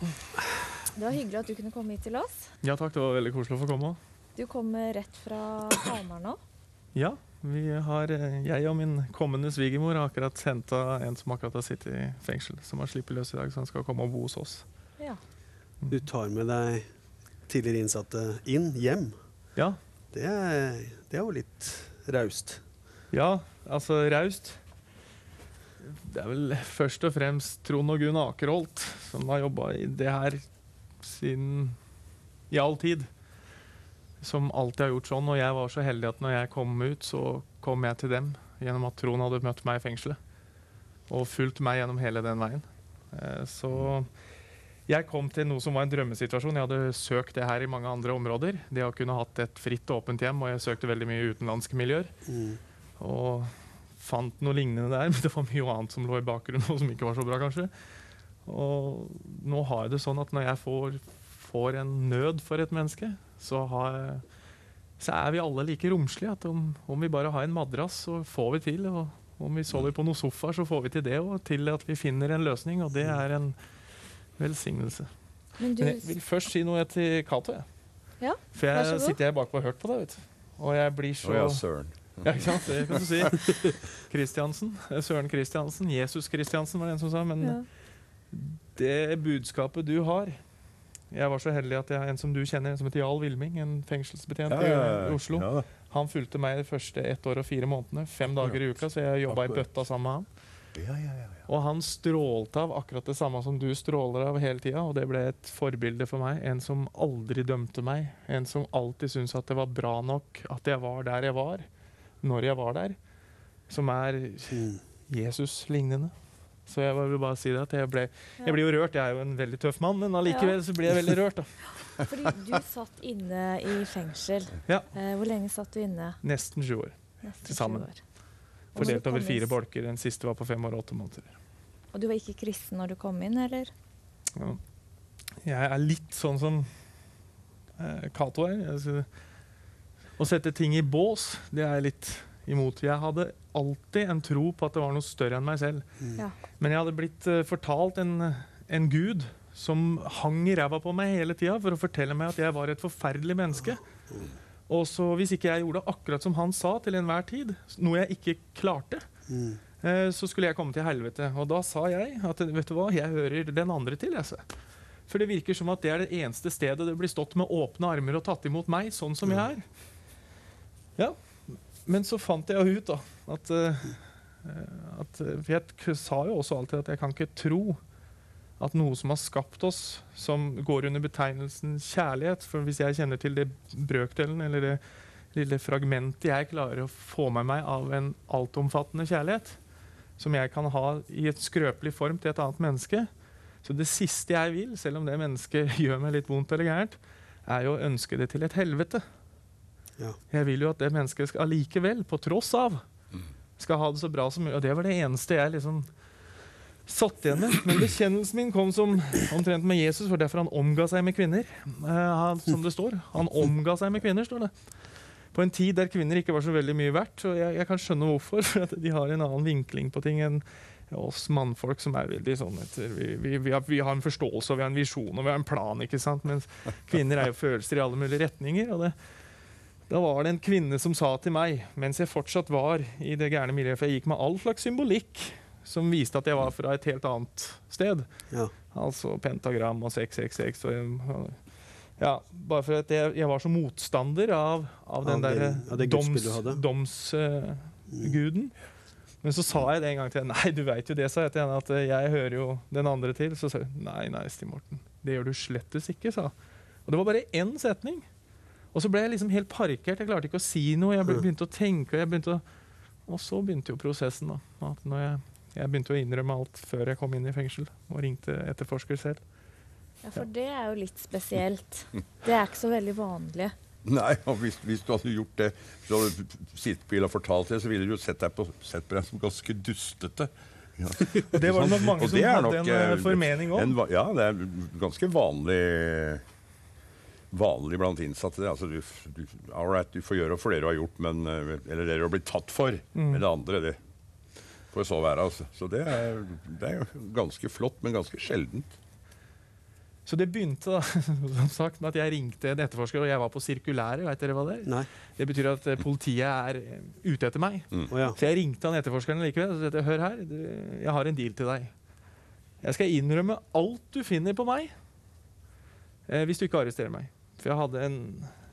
Det var hyggelig at du kunne komme hit til oss. Ja takk, det var veldig koselig å få komme. Du kommer rett fra Hamar nå. Ja, vi har, eh, jeg og min kommende svigermor har akkurat henta en som akkurat har sittet i fengsel, som har sluppet løs i dag, så han skal komme og bo hos oss. Ja. Du tar med deg tidligere innsatte inn, hjem. Ja. Det er, det er jo litt raust. Ja, altså raust. Det er vel først og fremst Trond og Gunn Akerholt som har jobba i det her siden i all tid. Som alltid har gjort sånn. Og jeg var så heldig at når jeg kom ut, så kom jeg til dem gjennom at Trond hadde møtt meg i fengselet. Og fulgt meg gjennom hele den veien. Eh, Så jeg kom til noe som var en drømmesituasjon. Jeg hadde søkt det her i mange andre områder. Det å kunne hatt et fritt og åpent hjem, og jeg søkte veldig mye utenlandske miljøer. Mm. Og fant noe lignende der, <laughs> men det var mye annet som lå i bakgrunnen, og som ikke var så bra, kanskje. Og nå har jeg det sånn at når jeg får, får en nød for et menneske, så, har jeg, så er vi alle like romslige. At om, om vi bare har en madrass, så får vi til. Og om vi sover på noen sofaer, så får vi til det. Og til at vi finner en løsning, og det er en velsignelse. Men du- Men jeg vil først si noe til Cato. ja. Ja, For jeg sitter jeg bakpå og hørt på deg, vet du. Og jeg blir så oh, ja, søren. Ja, ikke sant? Det kan du si. Kristiansen. eh, Søren Kristiansen. Jesus Kristiansen var det en som sa. Men Ja. det budskapet du har Jeg var så heldig at jeg en som du kjenner, en som heter Jarl Vilming, en fengselsbetjent Ja, ja, ja. i Oslo. Ja han fulgte meg de første ett år og fire månedene, fem dager i uka, så jeg jobba i bøtta sammen med han. Ja, ja, ja. Og han strålte av akkurat det samme som du stråler av hele tida, og det ble et forbilde for meg. En som aldri dømte meg. En som alltid syntes at det var bra nok at jeg var der jeg var, når jeg var der. Som er Jesus-lignende. Så jeg vil bare si det at jeg ble, jeg blir jo rørt. Jeg er jo en veldig tøff mann, men allikevel så blir jeg veldig rørt. da. Fordi du satt inne i fengsel. Ja. Eh, hvor lenge satt du inne? Nesten sju år til sammen. Fordelt over fire bolker. Den siste var på fem år og åtte måneder. Og du var ikke kristen når du kom inn, eller? Ja. Jeg er litt sånn som eh, Cato er. Å sette ting i bås, det er jeg litt imot. Jeg hadde alltid en tro på at det var noe større enn meg selv. Ja. Men jeg hadde blitt eh, fortalt en, en gud som hang i ræva på meg hele tida for å fortelle meg at jeg var et forferdelig menneske. Og så hvis ikke jeg gjorde akkurat som han sa til enhver tid, noe jeg ikke klarte, eh, så skulle jeg komme til helvete. Og da sa jeg at vet du hva, jeg hører den andre til. Jeg. For det virker som at det er det eneste stedet det blir stått med åpne armer og tatt imot meg, sånn som jeg er. Ja, Men så fant jeg ut da, at, eh, at eh, For jeg sa jo også alltid at jeg kan ikke tro at noe som har skapt oss, som går under betegnelsen kjærlighet For hvis jeg kjenner til det brøkdelen eller det lille fragmentet jeg klarer å få med meg av en altomfattende kjærlighet, som jeg kan ha i et skrøpelig form til et annet menneske Så det siste jeg vil, selv om det mennesket <laughs> gjør meg litt vondt eller gærent, er jo å ønske det til et helvete. Ja. Jeg vil jo at det mennesket skal allikevel, på tross av, skal ha det så bra som mulig. Og det var det eneste jeg liksom satt igjen med. Men bekjennelsen min kom som omtrent med Jesus, for derfor han omga seg med kvinner. Uh, han, som det står. Han omga seg med kvinner, står det. på en tid der kvinner ikke var så veldig mye verdt. Og jeg, jeg kan skjønne hvorfor, <laughs> for at de har en annen vinkling på ting enn oss mannfolk som er veldig sånn etter, vi, vi, vi, har, vi har en forståelse og vi har en visjon og vi har en plan. ikke sant? Mens kvinner er jo følelser i alle mulige retninger. og det da var det en kvinne som sa til meg, mens jeg fortsatt var i det gærne miljøet, for jeg gikk med all slags symbolikk som viste at jeg var fra et helt annet sted. Ja. Altså pentagram og 666. Og ja, bare for at jeg, jeg var så motstander av, av den derre domsguden. Doms, uh, mm. Men så sa jeg det en gang til henne. Nei, du veit jo det, sa jeg til henne, at jeg hører jo den andre til. Så sa hun nei, nei, Stig Morten, det gjør du slettes ikke, sa. Og det var bare én setning. Og så ble jeg liksom helt parkert. Jeg klarte ikke å si noe. Jeg begynte å tenke, og jeg begynte å Og så begynte jo prosessen, da. At når jeg, jeg begynte å innrømme alt før jeg kom inn i fengsel, og ringte etterforsker selv. Ja, for det er jo litt spesielt. Det er ikke så veldig vanlig. <laughs> Nei, og hvis, hvis du hadde gjort det, så hadde Sittbil og fortalt det, så ville du jo sett deg på, sett på deg som ganske dustete. <laughs> Ja. Det var det nok mange som det hadde nok, en, eh, eh, formening om. en Ja, det er ganske vanlig vanlig blant innsatte. det. Altså, du, du, all right, du får gjøre for det du har gjort, men, eh, eller det du har blitt tatt for. Mm. Men det andre, det får så være. Altså. Så det er, det er ganske flott, men ganske sjeldent. Så det begynte da, <laughs> som sagt, med at jeg ringte en etterforsker, og jeg var på sirkulæret. Vet dere hva det er? Nei. Det betyr at eh, politiet er eh, ute etter meg. Mm. Oh, ja. Så jeg ringte han etterforskeren likevel og sa hør her, du, jeg har en deal til deg. Jeg skal innrømme alt du finner på meg, eh, hvis du ikke arresterer meg. For jeg hadde en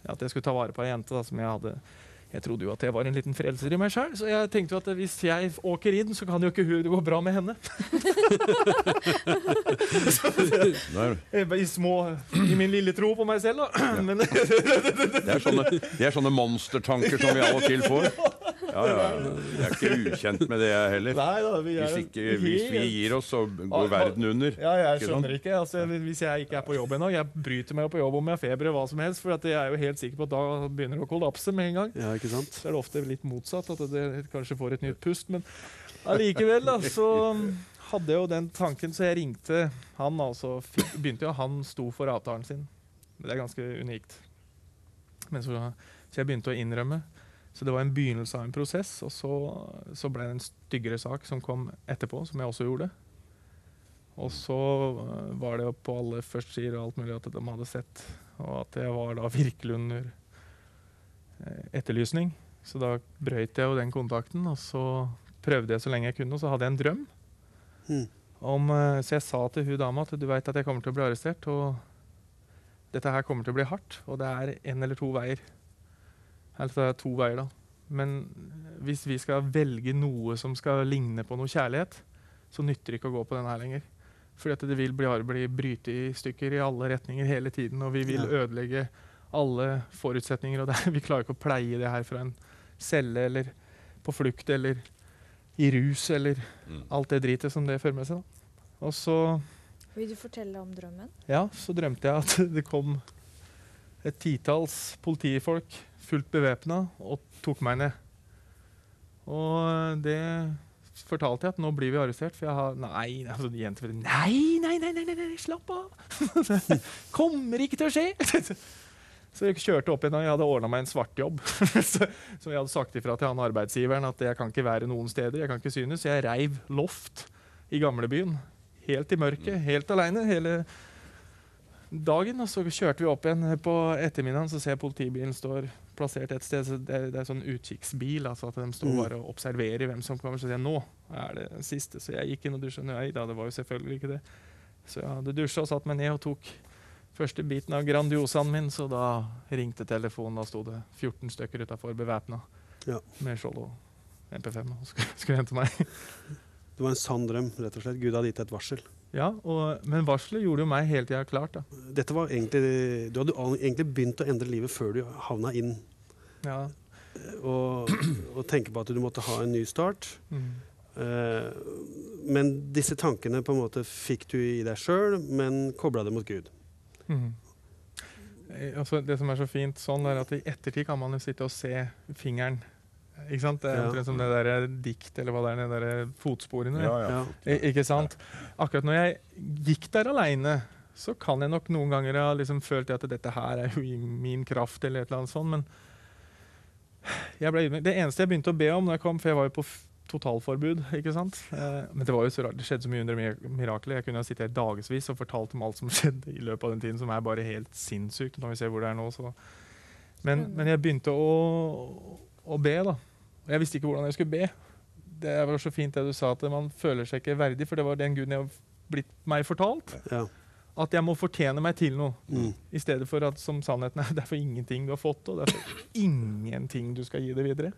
At jeg skulle ta vare på ei jente da, som jeg hadde jeg trodde jo at jeg var en liten frelser i meg sjøl, så jeg tenkte jo at hvis jeg åker inn, så kan jo ikke hun det gå bra med henne. <laughs> Jeg I små I min lille tro på meg selv, da. Men Det er sånne, det er sånne monstertanker som vi av og til får. <laughs> Ja, ja. Jeg <laughs> er ikke ukjent med det, jeg heller. Nei da, vi er hvis, ikke, hvis vi gir oss, så går verden under. Ja, jeg skjønner ikke. Altså, hvis jeg ikke er på jobb ennå Jeg bryter meg jo på jobb om jeg har feber eller hva som helst, for at jeg er jo helt sikker på at da begynner det å kollapse med en gang. Ja, ikke sant? Så er det ofte litt motsatt, at det kanskje får et nytt pust. Men allikevel, da, så hadde jeg jo den tanken, så jeg ringte han, altså. Begynte jo Han sto for avtalen sin. Det er ganske unikt. Men så, så jeg begynte å innrømme. Så det var en begynnelse av en prosess, og så, så ble det en styggere sak som kom etterpå, som jeg også gjorde. Og så øh, var det jo på alle førstesider og alt mulig at de hadde sett, og at jeg var da virkelig under eh, etterlysning. Så da brøyt jeg jo den kontakten, og så prøvde jeg så lenge jeg kunne, og så hadde jeg en drøm. Mm. Om, eh, så jeg sa til hun dama at du veit at jeg kommer til å bli arrestert, og dette her kommer til å bli hardt, og det er en eller to veier. Eller det er to veier, da. Men hvis vi skal velge noe som skal ligne på noe kjærlighet, så nytter det ikke å gå på den her lenger. Fordi at det vil bli, bli bryte i stykker i alle retninger hele tiden, og vi vil Ja. ødelegge alle forutsetninger. Og <laughs> det, er- vi klarer ikke å pleie det her fra en celle eller på flukt eller i rus eller alt det dritet som det fører med seg. Da. Og så Vil du fortelle om drømmen? ja, så drømte jeg at <laughs> det kom et titalls politifolk fullt bevæpna og tok meg ned. Og det fortalte jeg at nå blir vi arrestert, for jeg har Nei, altså, jenter Nei, nei, nei, nei, nei, nei slapp av! <laughs> Kommer ikke til å skje! <laughs> Så jeg kjørte opp igjen og jeg hadde ordna meg en svartjobb. <laughs> så, så jeg hadde sagt ifra til han arbeidsgiveren at jeg kan ikke være noen steder. jeg kan ikke synes. Så jeg reiv loft i gamlebyen. Helt i mørket, helt aleine hele dagen. Og så kjørte vi opp igjen på ettermiddagen, så ser jeg politibilen står plassert et sted. Så det, er- det er sånn utkikksbil, altså at de står Mm. bare og observerer hvem som kommer. Så sier jeg nå er det den siste. Så jeg gikk inn og dusja. Nei da, det var jo selvfølgelig ikke det. Så jeg hadde dusja og satt meg ned og tok første biten av Grandiosaen min, så da ringte telefonen. Da sto det 14 stykker utafor bevæpna Ja. med skjold og MP5 og skulle, skulle hente meg. Det var en sann drøm, rett og slett. Gud hadde gitt et varsel. Ja, og, Men varselet gjorde jo meg hele tida klart. da. Dette var egentlig, du hadde egentlig begynt å endre livet før du havna inn. Ja. Og, og tenke på at du måtte ha en ny start. Mm. Eh, men disse tankene på en måte fikk du i deg sjøl, men kobla det mot Gud. Mhm. Eh, Altså, det som er så fint sånn, er at i ettertid kan man jo sitte og se fingeren. Ikke sant? Det er Ja. omtrent som det der dikt, eller hva det er, de der fotsporene. Ja, ja, Ja. Ikke sant? Akkurat når jeg gikk der aleine, så kan jeg nok noen ganger ha liksom følt at dette her er jo i min kraft, eller et eller annet sånt, men jeg ble, det eneste jeg begynte å be om når jeg kom, for jeg var jo på totalforbud, ikke sant? Eh, men det var jo så rart, det skjedde så mye under miraklet. mirakler. Jeg kunne ha sittet her dagevis og fortalt om alt som <laughs> skjedde i løpet av den tiden, som er bare helt sinnssykt når vi ser hvor det er nå. Så. Men, men jeg begynte å, å be, da. Og jeg visste ikke hvordan jeg skulle be. Det var så fint det du sa, at man føler seg ikke verdig, for det var den guden jeg har blitt meg fortalt. Ja. At jeg må fortjene meg til noe. Mm. I stedet for at som sannheten er, <laughs> det er for ingenting du har fått, og det er for ingenting du skal gi det videre.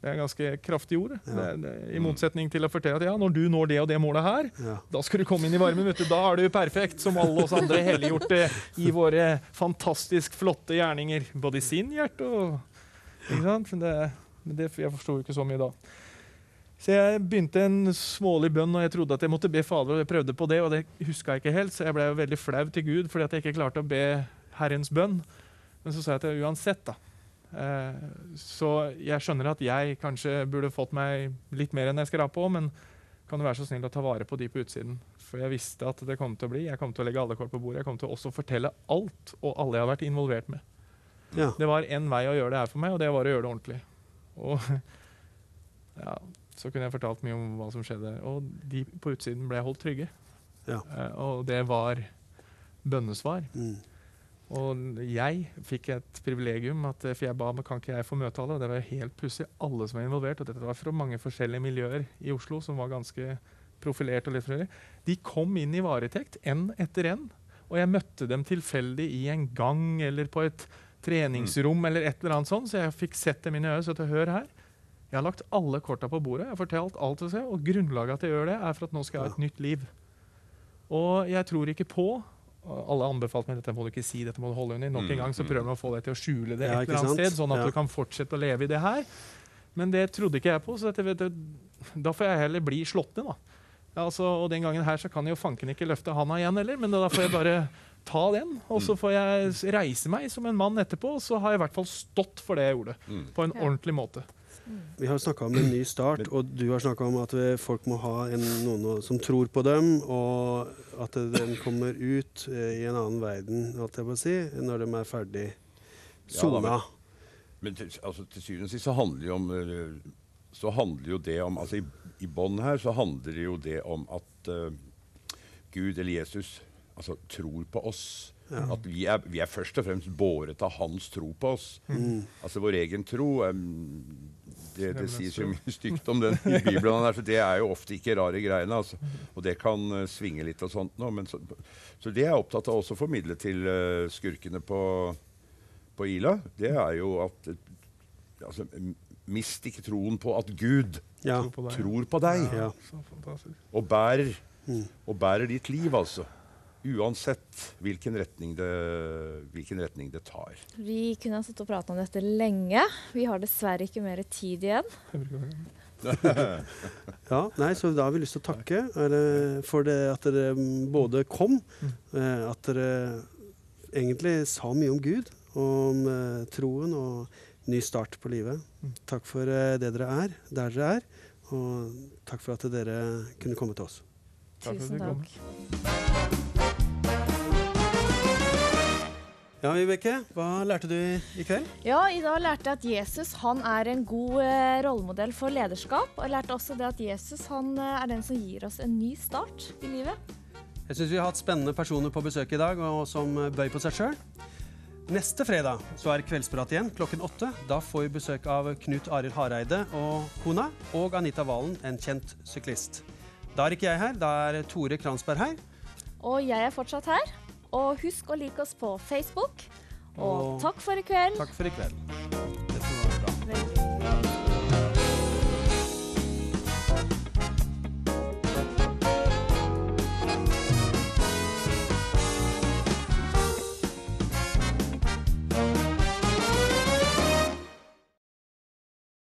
Det er ganske kraftige ord. Det, det, er I motsetning til å fortelle at ja, når du når det og det målet her, Ja. da skal du komme inn i varmen. vet du. Da er du perfekt, som alle oss andre helliggjorte i våre fantastisk flotte gjerninger. Både i sin hjerte og? Men det, men det, Jeg forsto jo ikke så mye da. Så jeg begynte en smålig bønn, og jeg trodde at jeg måtte be Fader. og Jeg prøvde på det, og det huska jeg ikke helt, så jeg ble jo veldig flau til Gud fordi at jeg ikke klarte å be Herrens bønn. Men så sa jeg jeg uansett, da. Eh, så jeg skjønner at jeg kanskje burde fått meg litt mer enn jeg skrapa på, men kan du være så snill å ta vare på de på utsiden? For jeg visste at det kom til å bli. Jeg kom til å legge alle kort på bordet. Jeg kom til å også fortelle alt og alle jeg har vært involvert med. Ja. Det var én vei å gjøre det her for meg, og det var å gjøre det ordentlig. Og <laughs> ja, så kunne jeg fortalt mye om hva som skjedde. Og de på utsiden ble holdt trygge. Ja. Eh, og det var bønnesvar. Mm. Og jeg fikk et privilegium, at, for jeg ba om kan ikke jeg få møte alle. Og det var helt pussig. Alle som var involvert, og dette var fra mange forskjellige miljøer i Oslo, som var ganske profilert og litt forskjellig, de kom inn i varetekt, én etter én. Og jeg møtte dem tilfeldig i en gang eller på et treningsrom, eller et eller annet sånt, så jeg fikk sett dem inn i øyet. Så til, hør her. Jeg har lagt alle korta på bordet, jeg har fortalt alt jeg skal, og grunnlaget at jeg gjør det, er for at nå skal jeg ha et nytt liv. Og jeg tror ikke på Alle anbefalte meg dette må du ikke si, dette må du holde under. Nok Mm, en gang så mm. prøver de å få deg til å skjule det et ja, eller annet sted, sånn at Ja. du kan fortsette å leve i det her. Men det trodde ikke jeg på, så dette, vet du, da får jeg heller bli slått ned, da. Ja, altså, og den gangen her så kan jeg jo fanken ikke løfte handa igjen heller, men da får jeg bare ta den. Og så får jeg reise meg som en mann etterpå, og så har jeg i hvert fall stått for det jeg gjorde. På en ordentlig måte. Vi har snakka om en ny start, og du har snakka om at folk må ha en, noen som tror på dem, og at den kommer ut eh, i en annen verden, holdt jeg på å si, når de er ferdig Ja, sona. men- Men til, altså, til syvende og sist så handler jo om eh, så handler jo det om altså I, i bånn her så handler det jo det om at uh, Gud eller Jesus altså, tror på oss. Ja. At vi er, vi er først og fremst båret av hans tro på oss. Mm. Altså vår egen tro um, det, det sies så mye stygt om den i Bibelen. Der, så det er jo ofte ikke rare greiene. Altså. Og det kan uh, svinge litt og sånt nå. Men så, så det jeg er opptatt av også å formidle til uh, skurkene på, på Ila, det er jo at uh, altså, Mist ikke troen på at Gud Ja. Tror på deg. tror på deg. Ja. Og, bærer, Mm. og bærer ditt liv, altså. Uansett hvilken retning det, hvilken retning det tar. Vi kunne ha sittet og pratet om dette lenge. Vi har dessverre ikke mer tid igjen. <laughs> Ja, nei, så Da har vi lyst til å takke er for det at dere både kom, eh, at dere egentlig sa mye om Gud, om eh, troen og ny start på livet. Takk for eh, det dere er, der dere er, og takk for at dere kunne komme til oss. Tusen takk. Ja, Vibeke, hva lærte du i kveld? Ja, I dag lærte jeg at Jesus han er en god eh, rollemodell for lederskap. Og jeg lærte også det at Jesus han eh, er den som gir oss en ny start i livet. Jeg syns vi har hatt spennende personer på besøk i dag, og som eh, bøy på seg sjøl. Neste fredag så er Kveldsprat igjen klokken åtte. Da får vi besøk av Knut Arild Hareide og kona, og Anita Valen, en kjent syklist. Da er ikke jeg her, da er Tore Kransberg her. Og jeg er fortsatt her. Og husk å like oss på Facebook. Og, og takk for i kveld. Takk for i kveld. Dette var bra. Veldig.